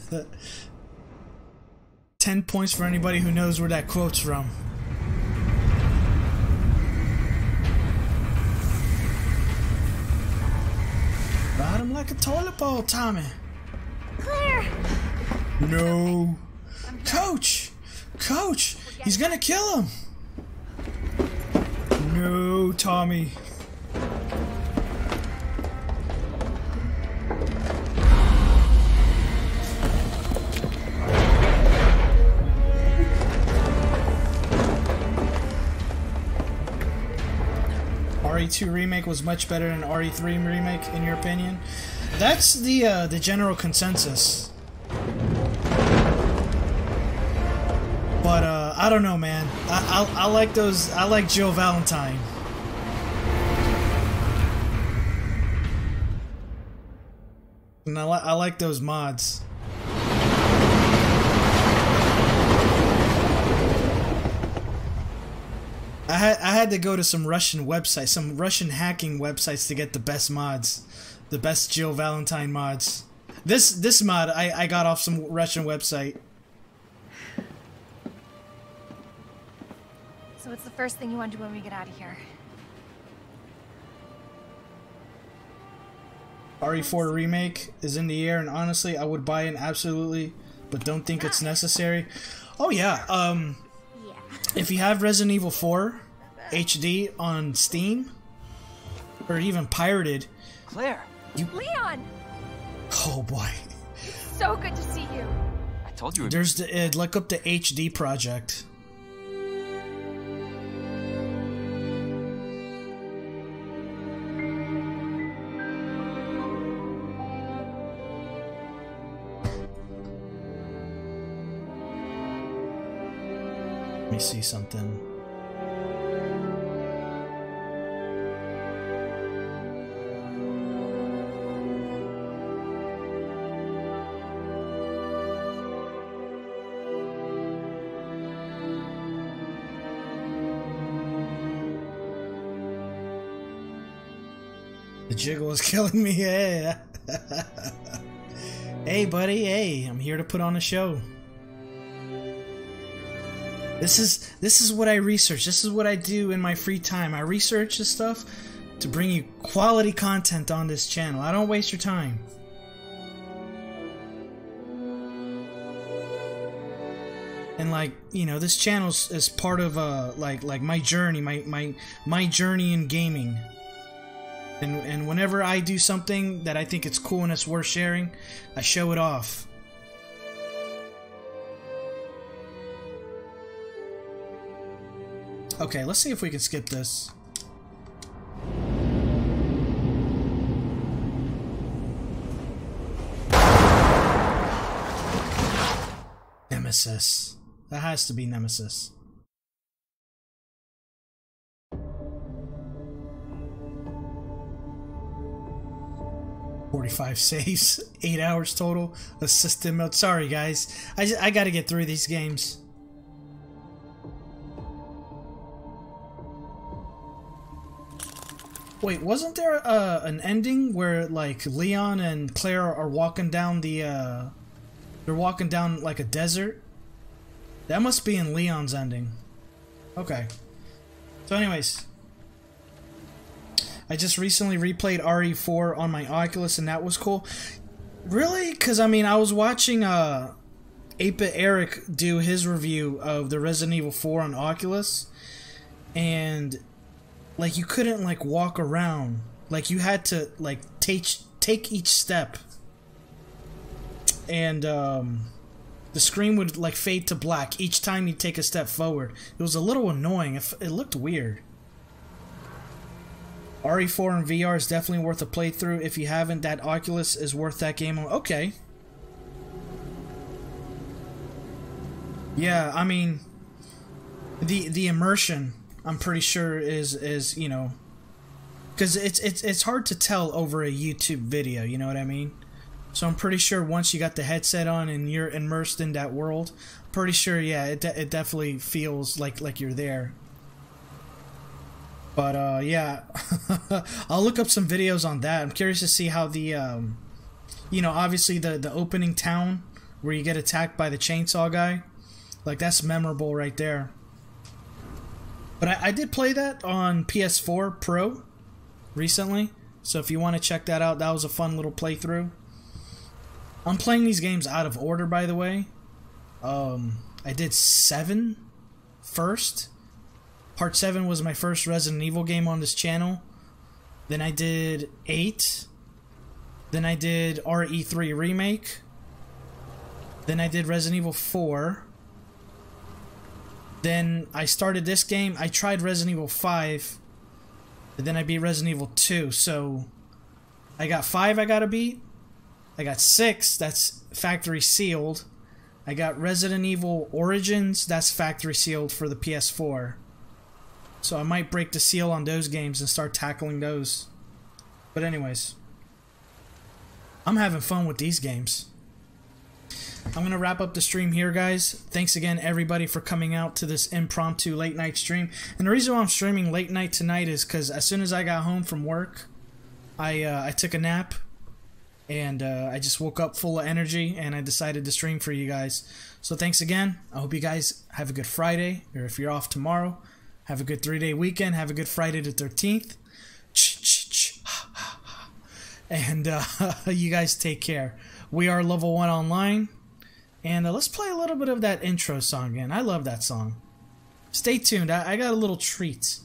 (laughs) 10 points for anybody who knows where that quote's from. Ride him like a toilet bowl, Tommy. Claire! No. Coach! Coach! He's gonna kill him! No, Tommy. RE2 remake was much better than RE3 remake, in your opinion? That's the uh, the general consensus. But uh, I don't know, man. I, I I like those. I like Jill Valentine. And I, li- I like those mods. I had I had to go to some Russian websites, some Russian hacking websites to get the best mods, the best Jill Valentine mods. This this mod I, I got off some Russian website. So what's the first thing you want to do when we get out of here? RE4 E remake is in the air, and honestly, I would buy it absolutely, but don't think it's necessary. Oh yeah, um, if you have Resident Evil 4 HD on Steam, or even pirated. Claire, you. Leon! Oh boy. So good to see you. I told you. There's the uh, look up the HD project. Let me see something. Jiggle is (laughs) killing me. Hey. (laughs) hey, buddy. Hey, I'm here to put on a show. This is this is what I research. This is what I do in my free time. I research this stuff to bring you quality content on this channel. I don't waste your time. And like, you know, this channel is part of uh like like my journey, my my my journey in gaming. And and whenever I do something that I think it's cool and it's worth sharing, I show it off. Okay, let's see if we can skip this. Nemesis. That has to be Nemesis. Forty-five (laughs) saves, eight hours total. Assistant mode. Sorry, guys. I just, I got to get through these games. Wait, wasn't there uh, an ending where like Leon and Claire are walking down the uh they're walking down like a desert? That must be in Leon's ending. Okay. So anyways, I just recently replayed RE4 on my Oculus and that was cool. Really? Cuz I mean, I was watching uh 8-bit Eric do his review of the Resident Evil 4 on Oculus and like you couldn't like walk around. Like you had to like take take each step. And um the screen would like fade to black each time you take a step forward. It was a little annoying. It, it looked weird RE4 and VR is definitely worth a playthrough if you haven't that Oculus is worth that game okay yeah I mean the the immersion I'm pretty sure is is you know because it's it's it's hard to tell over a YouTube video. You know what I mean? So I'm pretty sure once you got the headset on and you're immersed in that world, pretty sure yeah, it de it definitely feels like like you're there. But uh, yeah, (laughs) I'll look up some videos on that. I'm curious to see how the um, you know, obviously the the opening town where you get attacked by the chainsaw guy, like that's memorable right there. But I, I, did play that on PS4 Pro recently, so if you want to check that out, that was a fun little playthrough. I'm playing these games out of order, by the way. Um, I did seven first. Part seven was my first Resident Evil game on this channel. Then I did eight. Then I did RE3 Remake. Then I did Resident Evil 4. Then I started this game. I tried Resident Evil 5. And then I beat Resident Evil 2. So I got 5 I gotta beat. I got 6. That's factory sealed. I got Resident Evil Origins. That's factory sealed for the PS4. So I might break the seal on those games and start tackling those. But anyways. I'm having fun with these games. I'm going to wrap up the stream here, guys. Thanks again, everybody, for coming out to this impromptu late night stream. And the reason why I'm streaming late night tonight is because as soon as I got home from work, I, uh, I took a nap. And uh, I just woke up full of energy and I decided to stream for you guys. So thanks again. I hope you guys have a good Friday. Or if you're off tomorrow, have a good three day weekend. Have a good Friday the 13th. And uh, (laughs) you guys take care. We are level 1 online. And uh, let's play a little bit of that intro song again. I love that song. Stay tuned. I, I got a little treat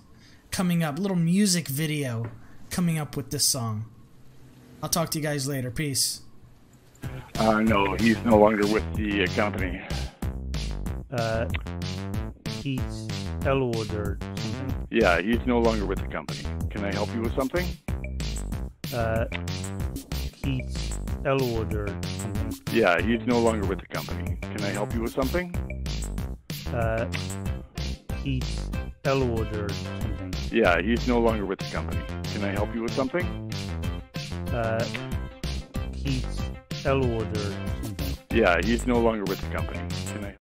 coming up, a little music video coming up with this song. I'll talk to you guys later. Peace. Uh, no, he's no longer with the uh, company. Uh, Keith Elwood or something. Yeah, he's no longer with the company. Can I help you with something? Uh, Keith Elwood or something. Yeah, he's no longer with the company. Can I help you with something? Uh, Keith Elwood or something. Yeah, he's no longer with the company. Can I help you with something? Uh, Keith Elwood or something. Yeah, he's no longer with the company. Can I?